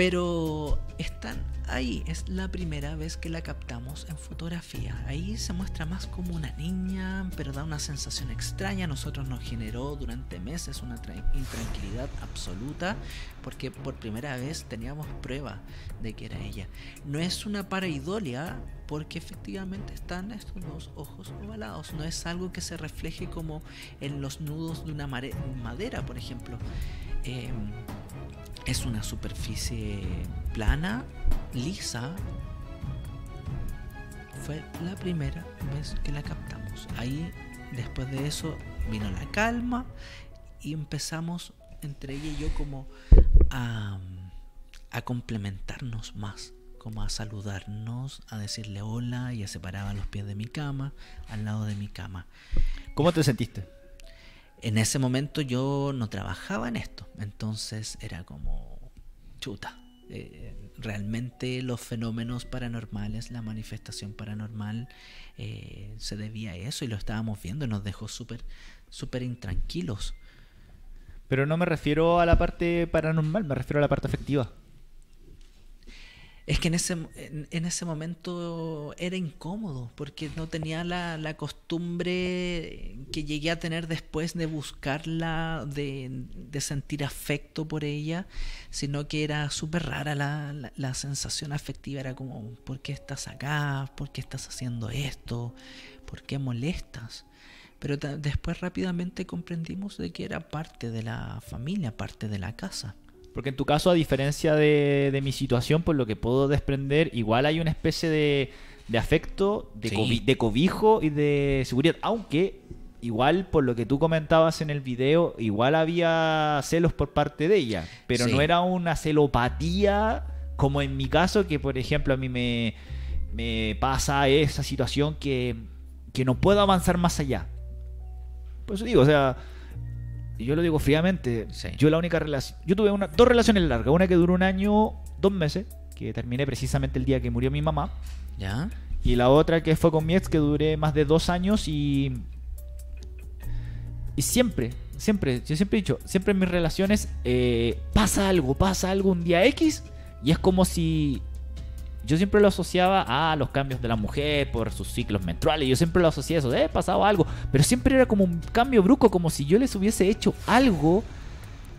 Pero están ahí, es la primera vez que la captamos en fotografía. Ahí se muestra más como una niña, pero da una sensación extraña. nosotros nos generó durante meses una intranquilidad absoluta porque por primera vez teníamos prueba de que era ella. No es una paraidolia porque efectivamente están estos dos ojos ovalados. No es algo que se refleje como en los nudos de una madera, por ejemplo. Em, es una superficie plana, lisa. Fue la primera vez que la captamos. Ahí, después de eso, vino la calma y empezamos entre ella y yo como a, complementarnos más, como a saludarnos, a decirle hola, ella se paraba los pies de mi cama, al lado de mi cama. ¿Cómo te sentiste? En ese momento yo no trabajaba en esto, entonces era como chuta. Eh, realmente los fenómenos paranormales, la manifestación paranormal eh, se debía a eso y lo estábamos viendo nos dejó súper súper intranquilos. Pero no me refiero a la parte paranormal, me refiero a la parte afectiva. Es que en ese, en, ese momento era incómodo, porque no tenía la, la, costumbre que llegué a tener después de buscarla, de, de sentir afecto por ella, sino que era súper rara la, la, sensación afectiva, era como, ¿por qué estás acá? ¿Por qué estás haciendo esto? ¿Por qué molestas? Pero después rápidamente comprendimos de que era parte de la familia, parte de la casa. Porque en tu caso, a diferencia de, mi situación, por lo que puedo desprender, igual hay una especie de, afecto, de, de, cobijo y de seguridad. Aunque igual por lo que tú comentabas en el video, igual había celos por parte de ella, pero Sí. no era una celopatía como en mi caso, que por ejemplo a mí me, me pasa esa situación que, que no puedo avanzar más allá. Por eso digo, o sea, yo lo digo fríamente, Sí. yo la única relación, yo tuve una, dos relaciones largas, una que duró un año, dos meses, que terminé precisamente el día que murió mi mamá, ¿Ya? y la otra que fue con mi ex que duré más de dos años y. Y siempre, siempre, yo siempre he dicho, siempre en mis relaciones eh, pasa algo, pasa algo un día X y es como si. Yo siempre lo asociaba a los cambios de la mujer por sus ciclos menstruales. Yo siempre lo asocié a eso, eh, pasaba algo. Pero siempre era como un cambio brusco, como si yo les hubiese hecho algo.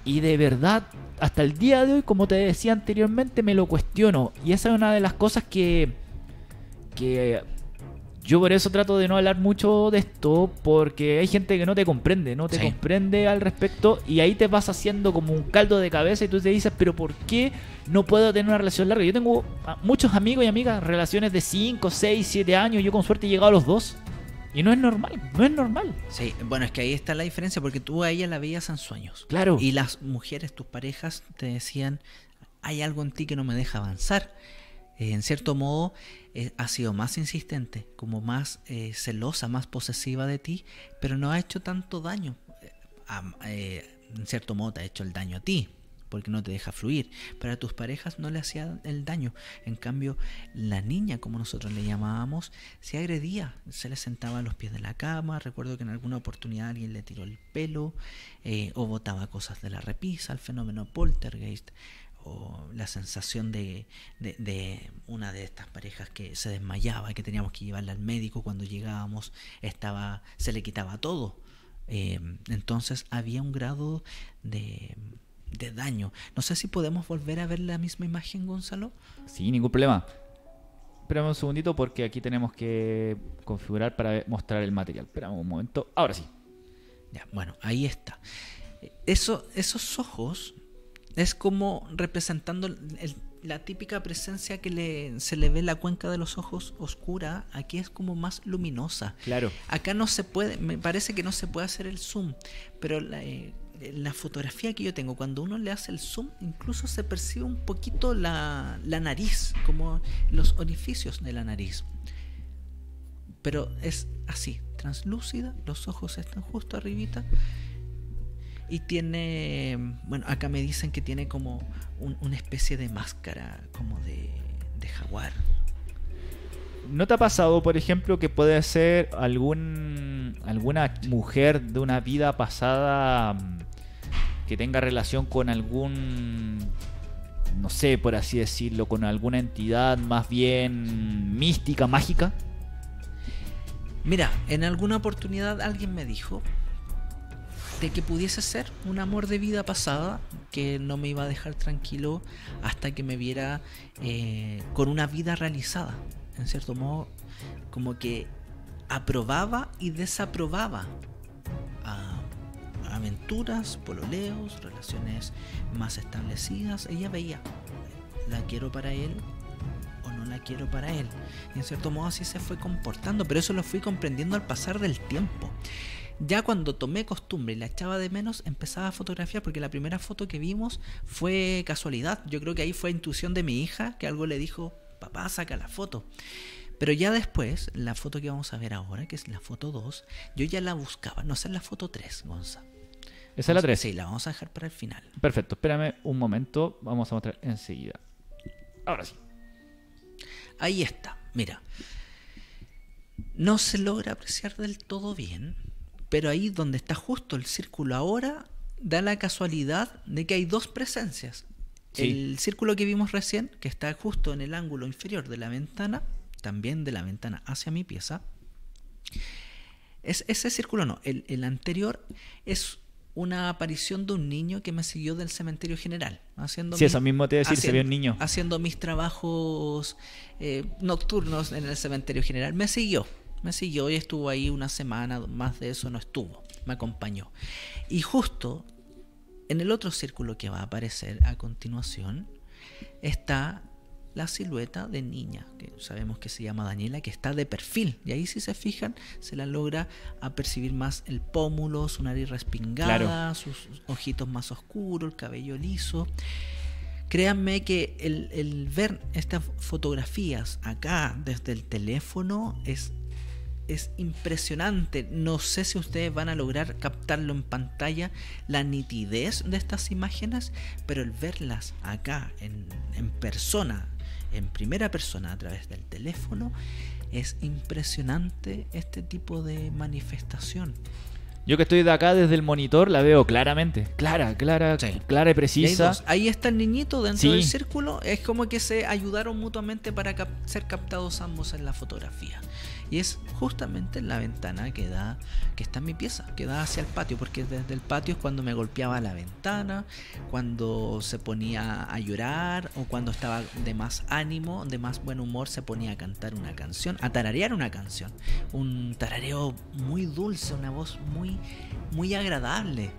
Y de verdad, hasta el día de hoy, como te decía anteriormente, me lo cuestiono. Y esa es una de las cosas que, que yo por eso trato de no hablar mucho de esto, porque hay gente que no te comprende, no te Sí. comprende al respecto, y ahí te vas haciendo como un caldo de cabeza y tú te dices, pero ¿por qué no puedo tener una relación larga? Yo tengo a muchos amigos y amigas, relaciones de 5, 6, 7 años, yo con suerte he llegado a los dos. Y no es normal, no es normal. Sí, bueno, es que ahí está la diferencia, porque tú a ella la veías en sueños. Claro. Y las mujeres, tus parejas, te decían, hay algo en ti que no me deja avanzar. Eh, en cierto modo, eh, ha sido más insistente, como más eh, celosa, más posesiva de ti, pero no ha hecho tanto daño. Eh, en cierto modo te ha hecho el daño a ti, porque no te deja fluir. Pero a tus parejas no le hacía el daño. En cambio, la niña, como nosotros le llamábamos, se agredía. Se le sentaba a los pies de la cama. Recuerdo que en alguna oportunidad alguien le tiró el pelo o botaba cosas de la repisa, el fenómeno poltergeist o la sensación de, de- de una de estas parejas que se desmayaba y que teníamos que llevarla al médico cuando llegábamos, estaba, se le quitaba todo. Eh, entonces había un grado de, de daño. No sé si podemos volver a ver la misma imagen, Gonzalo. Sí, ningún problema. Espérame un segundito porque aquí tenemos que configurar para mostrar el material. Espérame un momento. Ahora sí. Ya, bueno, ahí está. Eso, esos ojos es como representando el- la típica presencia que le, se le ve en la cuenca de los ojos oscura. Aquí es como más luminosa. Claro. Acá no se puede, me parece que no se puede hacer el zoom, pero la, eh, la fotografía que yo tengo, cuando uno le hace el zoom, incluso se percibe un poquito la, la nariz, como los orificios de la nariz. Pero es así, translúcida, los ojos están justo arribita. Y tiene, bueno, acá me dicen que tiene como un- una especie de máscara, como de, de jaguar. ¿No te ha pasado, por ejemplo, que puede ser algún alguna mujer de una vida pasada mm, que tenga relación con algún no sé, por así decirlo, con alguna entidad más bien mística, mágica? Mira, en alguna oportunidad alguien me dijo de que pudiese ser un amor de vida pasada que no me iba a dejar tranquilo hasta que me viera eh, con una vida realizada. En cierto modo, como que aprobaba y desaprobaba a- aventuras, pololeos, relaciones más establecidas. Ella veía, la quiero para él o no la quiero para él. Y en cierto modo así se fue comportando, pero eso lo fui comprendiendo al pasar del tiempo. Ya cuando tomé costumbre y la echaba de menos, empezaba a fotografiar porque la primera foto que vimos fue casualidad. Yo creo que ahí fue intuición de mi hija que algo le dijo, papá, saca la foto. Pero ya después, la foto que vamos a ver ahora, que es la foto 2, yo ya la buscaba. No, esa es la foto 3, Gonza. Esa es la 3. Sí, la vamos a dejar para el final. Perfecto, espérame un momento, vamos a mostrar enseguida. Ahora sí. Ahí está, mira. No se logra apreciar del todo bien, pero ahí donde está justo el círculo ahora, da la casualidad de que hay dos presencias. Sí. El círculo que vimos recién, que está justo en el ángulo inferior de la ventana, también de la ventana hacia mi pieza, es, ese círculo no, el, el anterior es una aparición de un niño que me siguió del cementerio general, haciendo Sí, mis- eso mismo te iba a decir, se vio un niño. Haciendo mis trabajos eh, nocturnos en el cementerio general. Me siguió, me siguió y estuvo ahí una semana, más de eso no estuvo, me acompañó. Y justo en el otro círculo que va a aparecer a continuación está la silueta de niña, que sabemos que se llama Daniela, que está de perfil. Y ahí si se fijan, se la logra apercibir más el pómulo, su nariz respingada, sus ojitos más oscuros, el cabello liso. Créanme que el, el ver estas fotografías acá desde el teléfono es es impresionante. No sé si ustedes van a lograr captarlo en pantalla, la nitidez de estas imágenes, pero el verlas acá en, en persona, en primera persona a través del teléfono, es impresionante este tipo de manifestación. Yo que estoy de acá desde el monitor la veo claramente. Clara, clara, Sí. clara y precisa. Ahí está el niñito dentro Sí. del círculo. Es como que se ayudaron mutuamente para cap- ser captados ambos en la fotografía. Y es justamente en la ventana que da, que está en mi pieza, que da hacia el patio, porque desde el patio es cuando me golpeaba la ventana, cuando se ponía a llorar o cuando estaba de más ánimo, de más buen humor, se ponía a cantar una canción, a tararear una canción. Un tarareo muy dulce, una voz muy, muy agradable.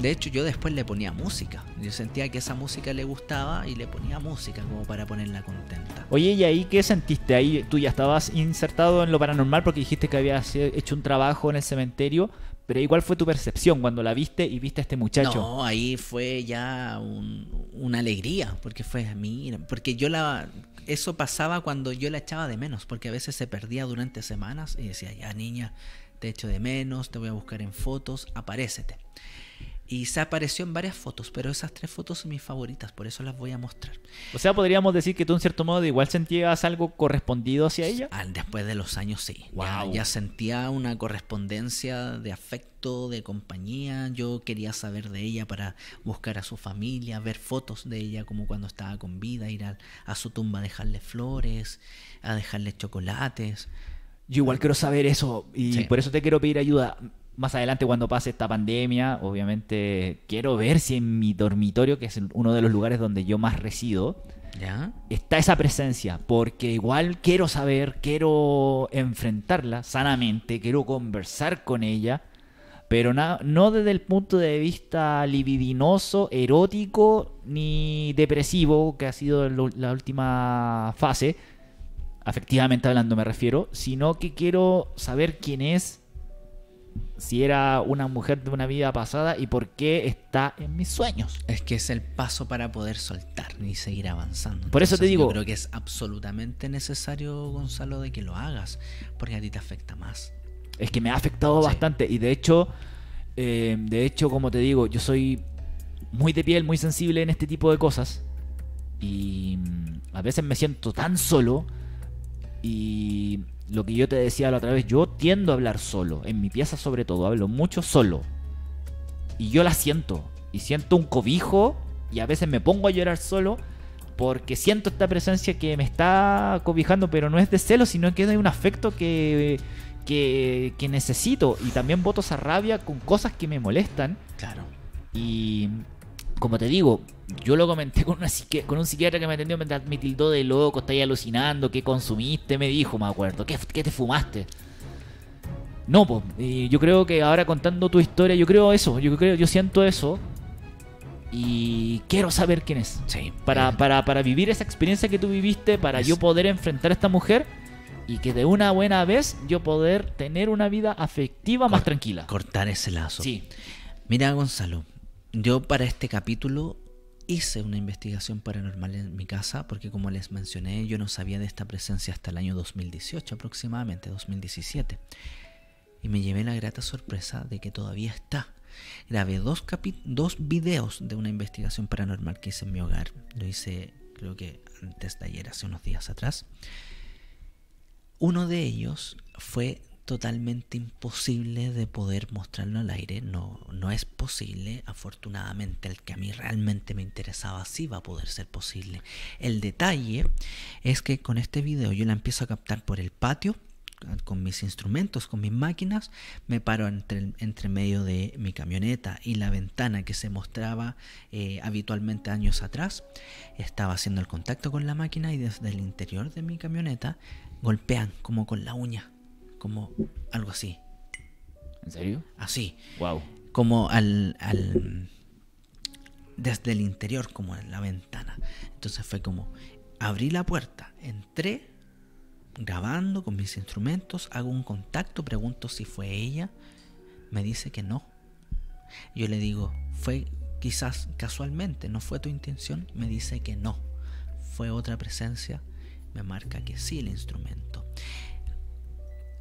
De hecho, yo después le ponía música. Yo sentía que esa música le gustaba y le ponía música como para ponerla contenta. Oye, ¿y ahí qué sentiste? Ahí tú ya estabas insertado en lo paranormal porque dijiste que habías eh, hecho un trabajo en el cementerio, pero igual fue tu percepción cuando la viste y viste a este muchacho. No, ahí fue ya un- una alegría, porque fue mira, porque yo la eso pasaba cuando yo la echaba de menos, porque a veces se perdía durante semanas y decía, "Ya niña, te echo de menos, te voy a buscar en fotos, aparécete." Y se apareció en varias fotos, pero esas tres fotos son mis favoritas, por eso las voy a mostrar. O sea, podríamos decir que tú en cierto modo igual sentías algo correspondido hacia ella. Ah, Después de los años, sí. Ya- Guau. Ya, sentía una correspondencia de afecto, de compañía. Yo quería saber de ella para buscar a su familia, ver fotos de ella como cuando estaba con vida, ir a, a su tumba a dejarle flores, a dejarle chocolates. Yo igual quiero saber eso y Sí. por eso te quiero pedir ayuda. Más adelante cuando pase esta pandemia, obviamente quiero ver si en mi dormitorio, que es uno de los lugares donde yo más resido, ¿Ya? está esa presencia, porque igual quiero saber, quiero enfrentarla sanamente, quiero conversar con ella, pero no desde el punto de vista libidinoso, erótico, ni depresivo, que ha sido la última fase, afectivamente hablando me refiero, sino que quiero saber quién es, si era una mujer de una vida pasada y por qué está en mis sueños. Es que es el paso para poder soltar y seguir avanzando. Por eso te digo- Yo creo que es absolutamente necesario, Gonzalo, de que lo hagas, porque a ti te afecta más. Es que me ha afectado Sí. bastante. Y de hecho, eh, de hecho, como te digo, yo soy muy de piel, muy sensible en este tipo de cosas. Y mm, a veces me siento tan solo. Y lo que yo te decía la otra vez, yo tiendo a hablar solo. En mi pieza sobre todo, hablo mucho solo. Y yo la siento. Y siento un cobijo. Y a veces me pongo a llorar solo. Porque siento esta presencia que me está cobijando. Pero no es de celo, sino que es de un afecto que, que, que necesito. Y también boto esa rabia con cosas que me molestan. Claro. Y como te digo, yo lo comenté con, una con un psiquiatra que me atendió, me, me tildó de loco, estáis alucinando, ¿qué consumiste? Me dijo, me acuerdo, ¿qué, qué te fumaste? No, pues, yo creo que ahora contando tu historia, yo creo eso, yo creo, yo siento eso. Y quiero saber quién es. Sí. Para, eh, para, para vivir esa experiencia que tú viviste, para Es- yo poder enfrentar a esta mujer y que de una buena vez yo poder tener una vida afectiva más tranquila. cortar ese lazo. Sí. Mira, Gonzalo, yo para este capítulo hice una investigación paranormal en mi casa porque como les mencioné, yo no sabía de esta presencia hasta el año 2018 aproximadamente, 2017. Y me llevé la grata sorpresa de que todavía está. Grabé dos, capi- dos videos de una investigación paranormal que hice en mi hogar. Lo hice creo que antes de ayer, hace unos días atrás. Uno de ellos fue totalmente imposible de poder mostrarlo al aire. No, no es posible. Afortunadamente, el que a mí realmente me interesaba sí va a poder ser posible. El detalle es que con este video yo la empiezo a captar por el patio con mis instrumentos, con mis máquinas, me paro entre, entre medio de mi camioneta y la ventana que se mostraba eh, habitualmente años atrás. Estaba haciendo el contacto con la máquina y desde el interior de mi camioneta golpean como con la uña, como algo así, ¿En serio? así, Wow. como al, al desde el interior, como en la ventana. Entonces fue como abrí la puerta, entré grabando con mis instrumentos, hago un contacto, pregunto si fue ella, me dice que no. Yo le digo, fue quizás casualmente, no fue tu intención, me dice que no, fue otra presencia, me marca que sí el instrumento.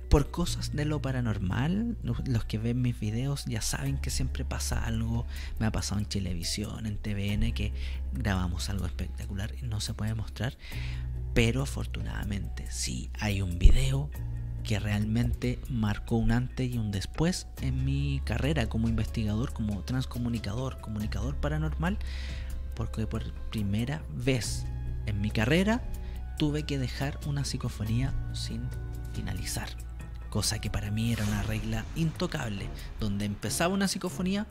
Por cosas de lo paranormal, los que ven mis videos ya saben que siempre pasa algo, me ha pasado en televisión, en TVN, que grabamos algo espectacular y no se puede mostrar, pero afortunadamente sí hay un video que realmente marcó un antes y un después en mi carrera como investigador, como transcomunicador, comunicador paranormal, porque por primera vez en mi carrera tuve que dejar una psicofonía sin finalizar. Cosa que para mí era una regla intocable, donde empezaba una psicofonía,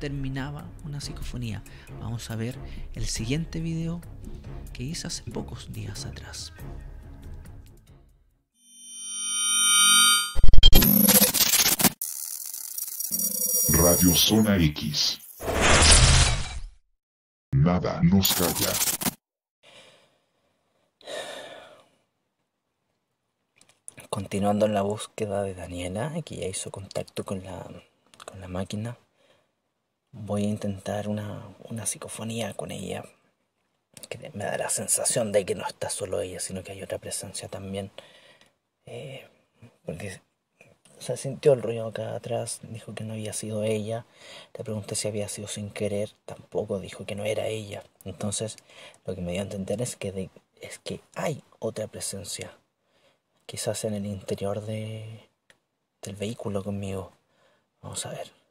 terminaba una psicofonía. Vamos a ver el siguiente video que hice hace pocos días atrás. Radio Zona X. Nada nos calla. Continuando en la búsqueda de Daniela, que ya hizo contacto con la, con la máquina, voy a intentar una, una psicofonía con ella, que me da la sensación de que no está solo ella, sino que hay otra presencia también. Eh, porque se sintió el ruido acá atrás, dijo que no había sido ella. Le pregunté si había sido sin querer, tampoco dijo que no era ella. Entonces, lo que me dio a entender es que, es que hay otra presencia, quizás en el interior de, del vehículo conmigo. Vamos a ver.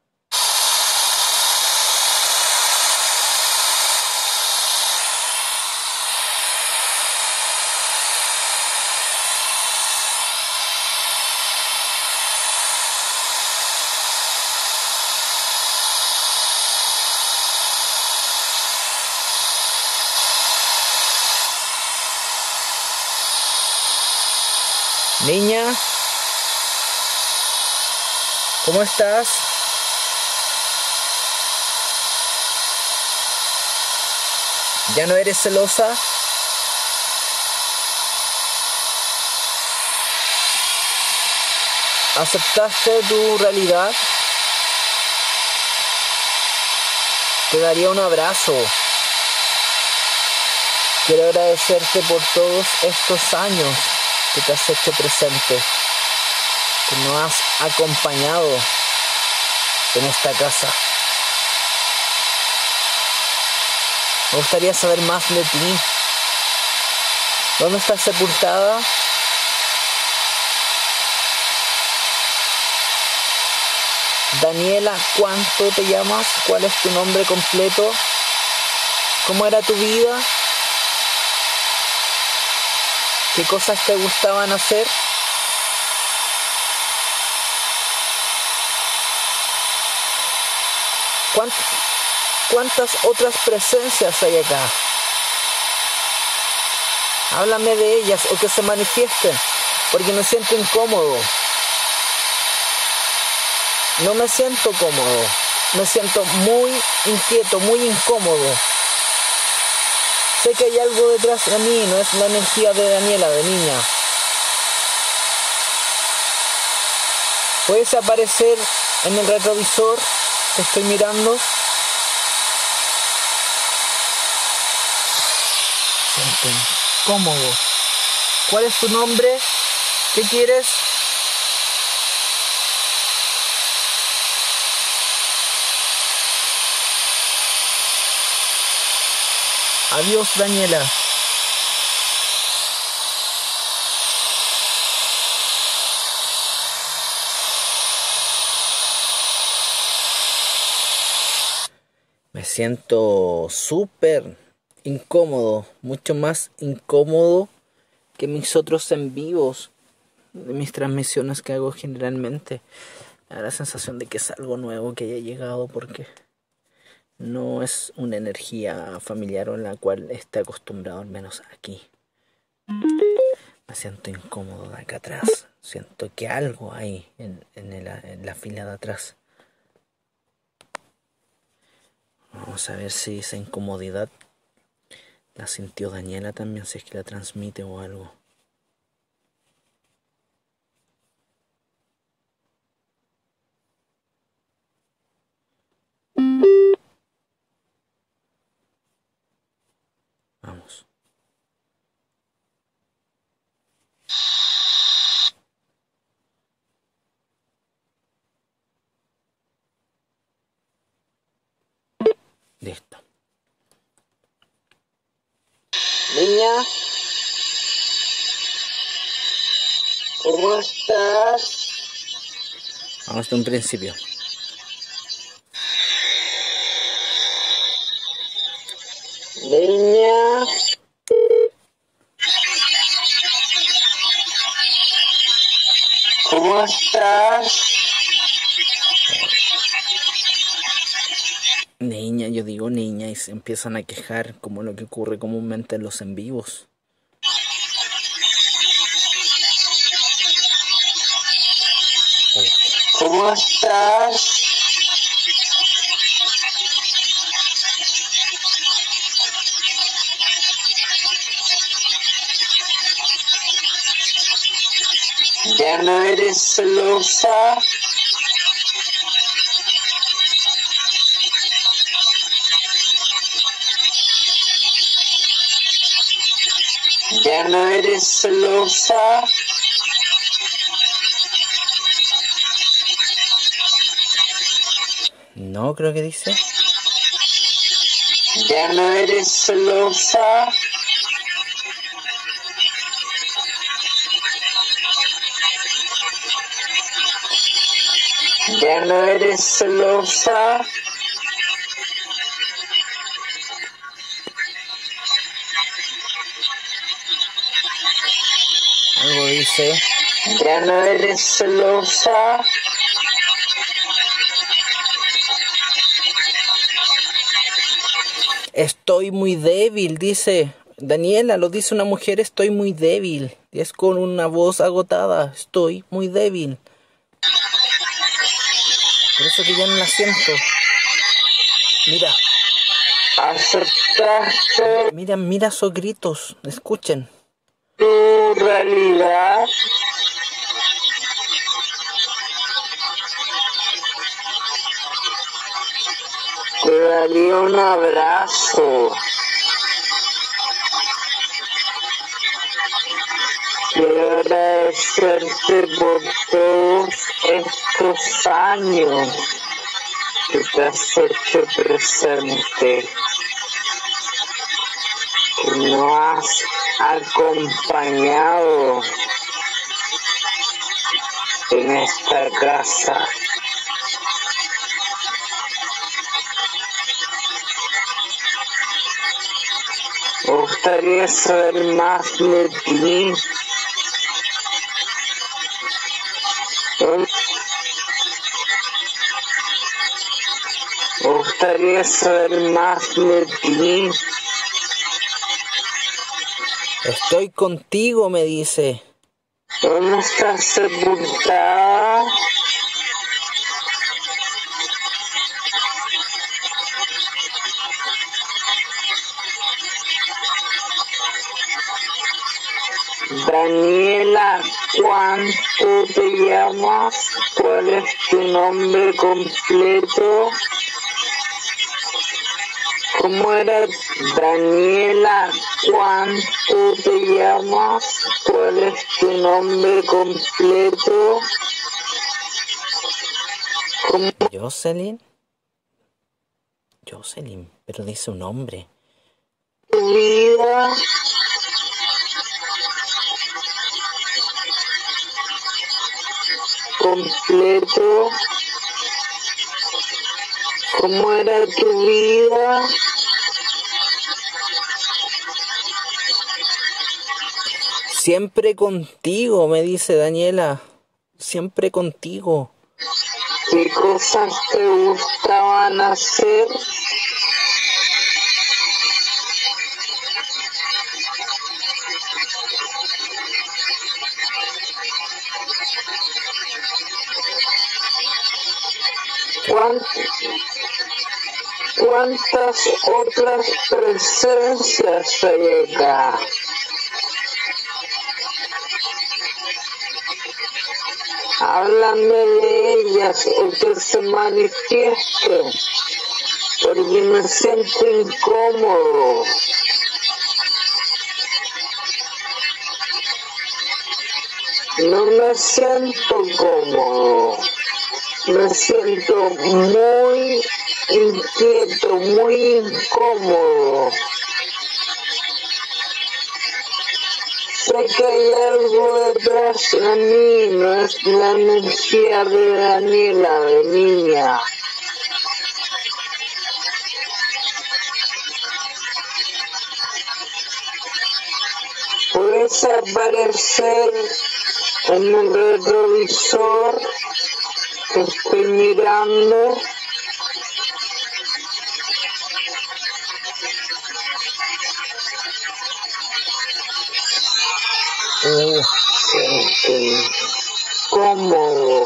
Niña, ¿cómo estás? ¿Ya no eres celosa? ¿Aceptaste tu realidad? Te daría un abrazo. Quiero agradecerte por todos estos años que te has hecho presente, que nos has acompañado en esta casa. Me gustaría saber más de ti. ¿Dónde estás sepultada? Daniela, ¿cuánto te llamas? ¿Cuál es tu nombre completo? ¿Cómo era tu vida? ¿Qué cosas te gustaban hacer? ¿Cuántas, otras presencias hay acá? Háblame de ellas o que se manifiesten, porque me siento incómodo. No me siento cómodo, me siento muy inquieto, muy incómodo. Sé que hay algo detrás de mí, no es la energía de Daniela, de niña. Puedes aparecer en el retrovisor que estoy mirando. Siento incómodo. ¿Cuál es tu nombre? ¿Qué quieres? Adiós, Daniela. Me siento súper incómodo, mucho más incómodo que mis otros en vivos de mis transmisiones que hago generalmente. Me da la sensación de que es algo nuevo que haya llegado porque no es una energía familiar o en la cual esté acostumbrado, al menos aquí. Me siento incómodo de acá atrás. Siento que algo hay en, en, la fila de atrás. Vamos a ver si esa incomodidad La sintió Daniela también, si es que la transmite o algo. Vamos. Listo. Niña, ¿cómo estás? Vamos de un principio. Niña, ¿cómo estás? Yo digo niña y se empiezan a quejar como lo que ocurre comúnmente en los en vivos. ¿Cómo estás? ¿Ya no eres celosa? ¿Ya no eres celosa? No, creo que dice. ¿Ya no eres celosa? ¿Ya no eres celosa? Dice. ¿Ya no eres celosa? Estoy muy débil, dice. Daniela, lo dice una mujer, estoy muy débil. Y es con una voz agotada. Estoy muy débil. Por eso que ya no la siento. Mira, ¿Aceptaste mira, mira esos gritos. Escuchen. Tu realidad? Te daría un abrazo. Quiero agradecerte por todos estos años que te has hecho presente, que nos has acompañado en esta casa. Me gustaría saber más de ti. Me gustaría saber más de ti. Estoy contigo, me dice. ¿Dónde estás sepultada? Daniela, ¿cuánto te llamas? ¿Cuál es tu nombre completo? ¿Cómo era? Daniela, ¿cuánto te llamas? ¿Cuál es tu nombre completo? ¿Cómo Jocelyn. Jocelyn, pero dice un hombre. tu vida? completo. ¿Cómo era tu vida? Siempre contigo, me dice Daniela. Siempre contigo. ¿Qué cosas te gustaban hacer? ¿Cuán- cuántas otras presencias hay acá. Háblame de ellas o que se manifiesten, porque me siento incómodo. No me siento cómodo, me siento muy inquieto, muy incómodo. Algo detrás de mí, no es la energía de Daniela, de niña. Puedes aparecer en el retrovisor que estoy mirando. Cómodo.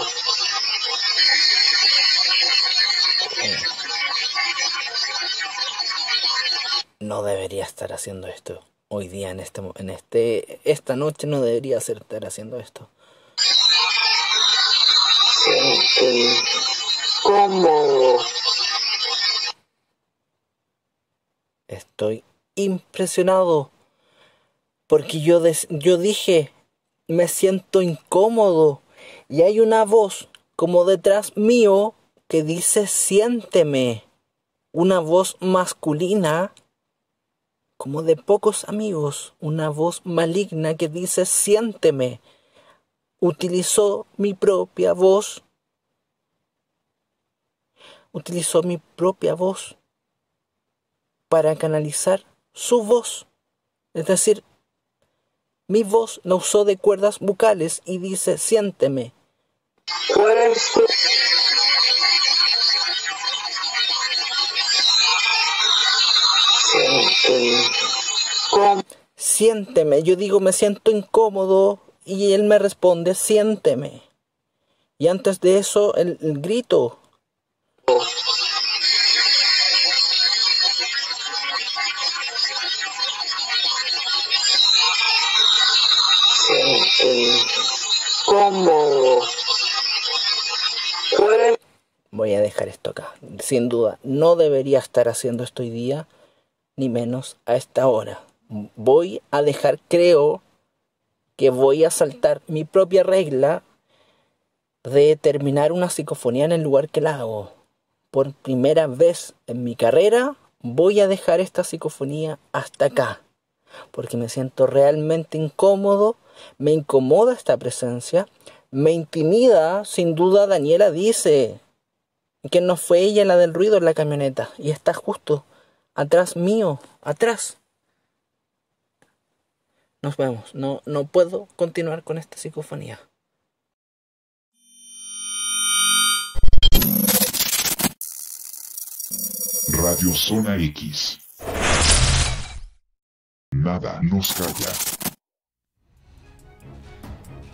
No debería estar haciendo esto. Hoy día, en este, en este, esta noche no debería estar haciendo esto. Cómodo. Estoy impresionado. Porque yo, des- yo dije, me siento incómodo. Y hay una voz como detrás mío que dice, siénteme. Una voz masculina, como de pocos amigos. Una voz maligna que dice, siénteme. Utilizó mi propia voz. Utilizó mi propia voz para canalizar su voz. Es decir, mi voz la usó de cuerdas vocales y dice, siénteme. ¿Cuál es tu Siente cómodo. Siénteme. Yo digo, me siento incómodo y él me responde, siénteme. Y antes de eso, el, el grito. Cómodo. ¿Cuál es Voy a dejar esto acá. Sin duda, no debería estar haciendo esto hoy día, ni menos a esta hora. Voy a dejar, creo que voy a saltar mi propia regla de terminar una psicofonía en el lugar que la hago. Por primera vez en mi carrera, voy a dejar esta psicofonía hasta acá. Porque me siento realmente incómodo, me incomoda esta presencia, me intimida, sin duda Daniela dice, que no fue ella la del ruido en la camioneta y está justo atrás mío, atrás. Nos vemos, no, no puedo continuar con esta psicofonía. Radio Zona X. Nada nos calla.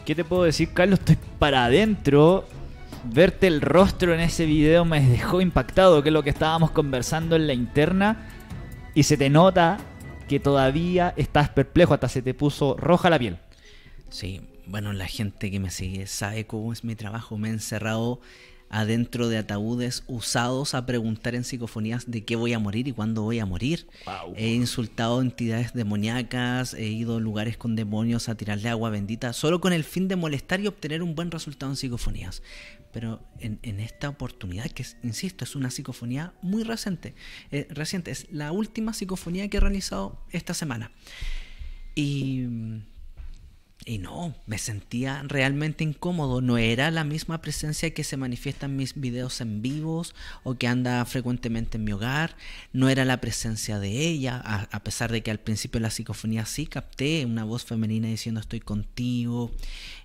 ¿Qué te puedo decir, Carlos? Estoy para adentro. Verte el rostro en ese video me dejó impactado, que es lo que estábamos conversando en la interna. Y se te nota que todavía estás perplejo, hasta se te puso roja la piel. Sí, bueno, la gente que me sigue sabe cómo es mi trabajo. Me he encerrado adentro de ataúdes usados a preguntar en psicofonías de qué voy a morir y cuándo voy a morir. Wow. He insultado entidades demoníacas, he ido a lugares con demonios a tirarle agua bendita, solo con el fin de molestar y obtener un buen resultado en psicofonías. Pero en, en esta oportunidad, que es- insisto, es una psicofonía muy reciente, eh, reciente, es la última psicofonía que he realizado esta semana. Y y no, me sentía realmente incómodo. No era la misma presencia que se manifiesta en mis videos en vivos o que anda frecuentemente en mi hogar. No era la presencia de ella, a, pesar de que al principio la psicofonía sí capté una voz femenina diciendo estoy contigo,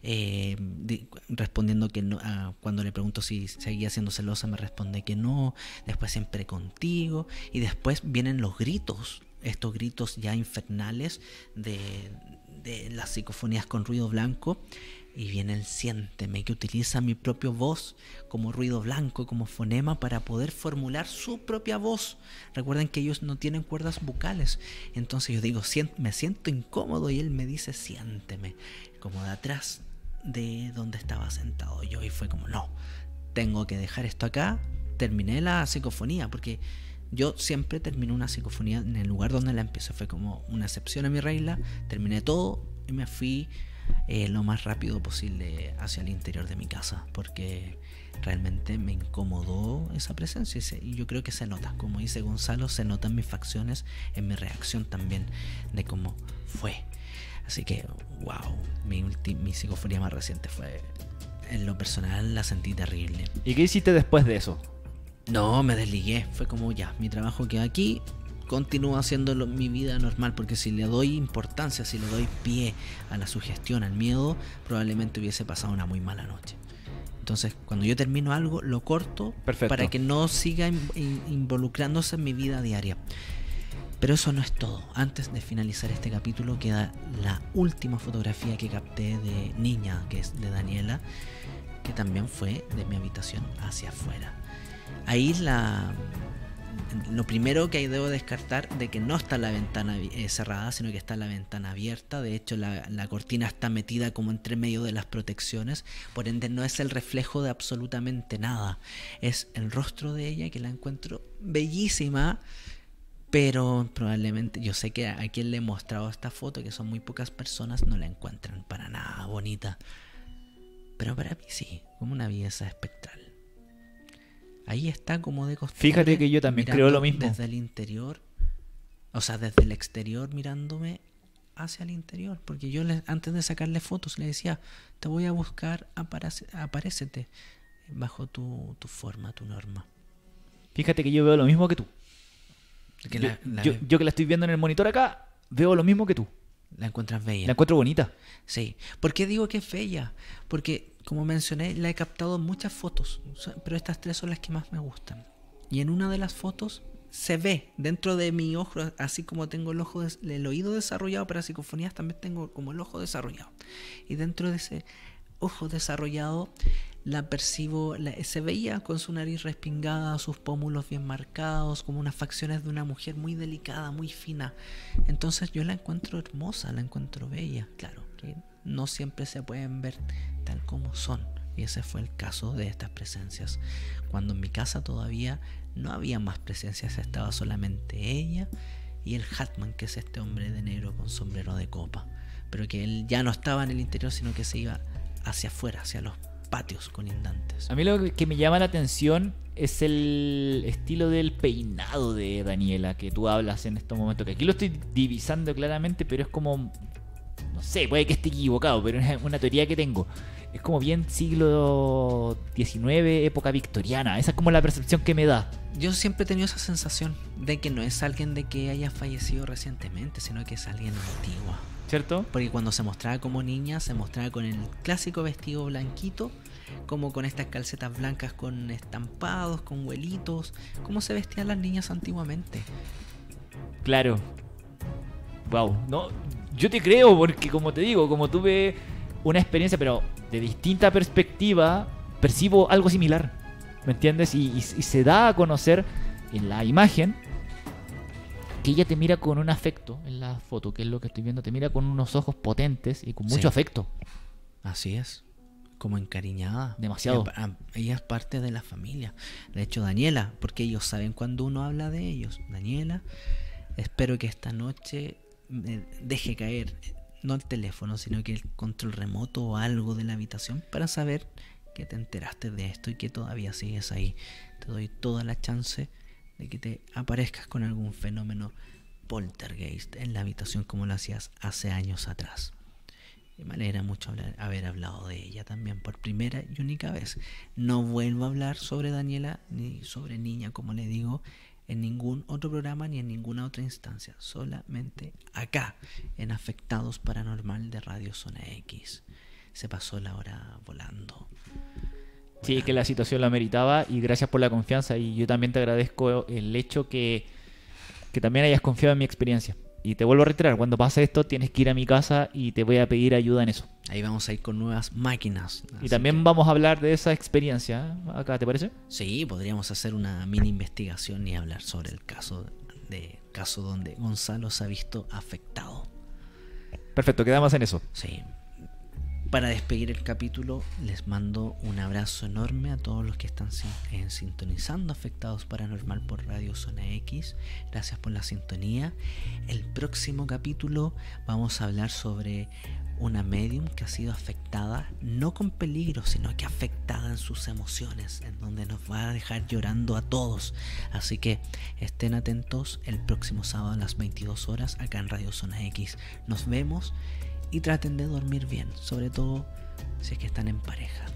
eh, di- respondiendo que no, cuando le pregunto si seguía siendo celosa me responde que no, después siempre contigo y después vienen los gritos, estos gritos ya infernales de, de las psicofonías con ruido blanco Y viene el siénteme, que utiliza mi propia voz como ruido blanco, como fonema, para poder formular su propia voz. Recuerden que ellos no tienen cuerdas vocales. Entonces yo digo, me siento incómodo y él me dice, siénteme, como de atrás de donde estaba sentado yo. Y fue como, no, tengo que dejar esto acá. Terminé la psicofonía, porque yo siempre termino una psicofonía en el lugar donde la empiezo. Fue como una excepción a mi regla. Terminé todo y me fui eh, lo más rápido posible hacia el interior de mi casa. Porque realmente me incomodó esa presencia. Y yo creo que se nota. Como dice Gonzalo, se notan mis facciones, en mi reacción también de cómo fue. Así que, wow, mi, mi psicofonía más reciente fue, en lo personal, la sentí terrible. ¿Y qué hiciste después de eso? No, me desligué. Fue como ya, mi trabajo queda aquí, continúo haciendo mi vida normal, porque si le doy importancia, si le doy pie a la sugestión, al miedo, probablemente hubiese pasado una muy mala noche. Entonces, cuando yo termino algo, lo corto para que no siga involucrándose en mi vida diaria. Pero eso no es todo. Antes de finalizar este capítulo queda la última fotografía que capté de niña, que es de Daniela, que también fue de mi habitación hacia afuera. Ahí la, lo primero que debo descartar de que no está la ventana eh, cerrada, sino que está la ventana abierta. De hecho, la, la, cortina está metida como entre medio de las protecciones. Por ende, no es el reflejo de absolutamente nada. Es el rostro de ella que la encuentro bellísima. Pero probablemente, yo sé que a quien le he mostrado esta foto, que son muy pocas personas, no la encuentran para nada bonita. Pero para mí sí, como una belleza espectral. Ahí está como de costumbre. Fíjate que yo también creo lo mismo. Desde el interior, o sea, desde el exterior mirándome hacia el interior. Porque yo antes de sacarle fotos le decía, te voy a buscar, aparece, bajo tu, forma, tu norma. Fíjate que yo veo lo mismo que tú. yo, yo que la estoy viendo en el monitor acá, veo lo mismo que tú. La encuentras bella. La encuentro bonita. Sí. ¿Por qué digo que es bella? Porque, como mencioné, la he captado muchas fotos, pero estas tres son las que más me gustan. Y en una de las fotos se ve dentro de mi ojo, así como tengo el ojo, el oído desarrollado para psicofonías, también tengo como el ojo desarrollado. Y dentro de ese ojo desarrollado la percibo, se veía con su nariz respingada, sus pómulos bien marcados, como unas facciones de una mujer muy delicada, muy fina. Entonces yo la encuentro hermosa, la encuentro bella, claro, no siempre se pueden ver tal como son. Y ese fue el caso de estas presencias. Cuando en mi casa todavía no había más presencias, estaba solamente ella y el Hatman, que es este hombre de negro con sombrero de copa. Pero que él ya no estaba en el interior, sino que se iba hacia afuera, hacia los patios colindantes. A mí lo que me llama la atención es el estilo del peinado de Daniela que tú hablas en estos momentos. Que aquí lo estoy divisando claramente, pero es como. No sé, puede que esté equivocado, pero es una teoría que tengo. Es como bien siglo XIX, época victoriana. Esa es como la percepción que me da. Yo siempre he tenido esa sensación de que no es alguien de que haya fallecido recientemente, sino que es alguien antiguo. ¿Cierto? Porque cuando se mostraba como niña, se mostraba con el clásico vestido blanquito, como con estas calcetas blancas con estampados, con huelitos, como se vestían las niñas antiguamente. Claro. Wow, no, yo te creo porque como te digo, como tuve una experiencia pero de distinta perspectiva, percibo algo similar. ¿Me entiendes? y se da a conocer en la imagen que ella te mira con un afecto en la foto, que es lo que estoy viendo, te mira con unos ojos potentes y con mucho afecto. Así es, como encariñada. Demasiado. Ella es parte de la familia. De hecho, Daniela, porque ellos saben cuando uno habla de ellos. Daniela, espero que esta noche deje caer no el teléfono, sino que el control remoto o algo de la habitación para saber que te enteraste de esto y que todavía sigues ahí. Te doy toda la chance de que te aparezcas con algún fenómeno poltergeist en la habitación como lo hacías hace años atrás. Y me alegra mucho haber hablado de ella también por primera y única vez. No vuelvo a hablar sobre Daniela ni sobre Niña, como le digo, en ningún otro programa ni en ninguna otra instancia. Solamente acá, en Afectados Paranormal de Radio Zona X. Se pasó la hora volando. Sí, que la situación la meritaba y gracias por la confianza y yo también te agradezco el hecho que, que también hayas confiado en mi experiencia. Y te vuelvo a reiterar, cuando pase esto tienes que ir a mi casa y te voy a pedir ayuda en eso. Ahí vamos a ir con nuevas máquinas. Y también que- vamos a hablar de esa experiencia ¿eh? acá, ¿te parece? Sí, podríamos hacer una mini investigación y hablar sobre el caso de caso donde Gonzalo se ha visto afectado. Perfecto, quedamos en eso. Sí. Para despedir el capítulo, les mando un abrazo enorme a todos los que están sin- sintonizando Afectados Paranormal por Radio Zona X. Gracias por la sintonía. El próximo capítulo vamos a hablar sobre una medium que ha sido afectada, no con peligro, sino que afectada en sus emociones, en donde nos va a dejar llorando a todos. Así que estén atentos el próximo sábado a las 22 horas acá en Radio Zona X. Nos vemos y traten de dormir bien, sobre todo si es que están en pareja.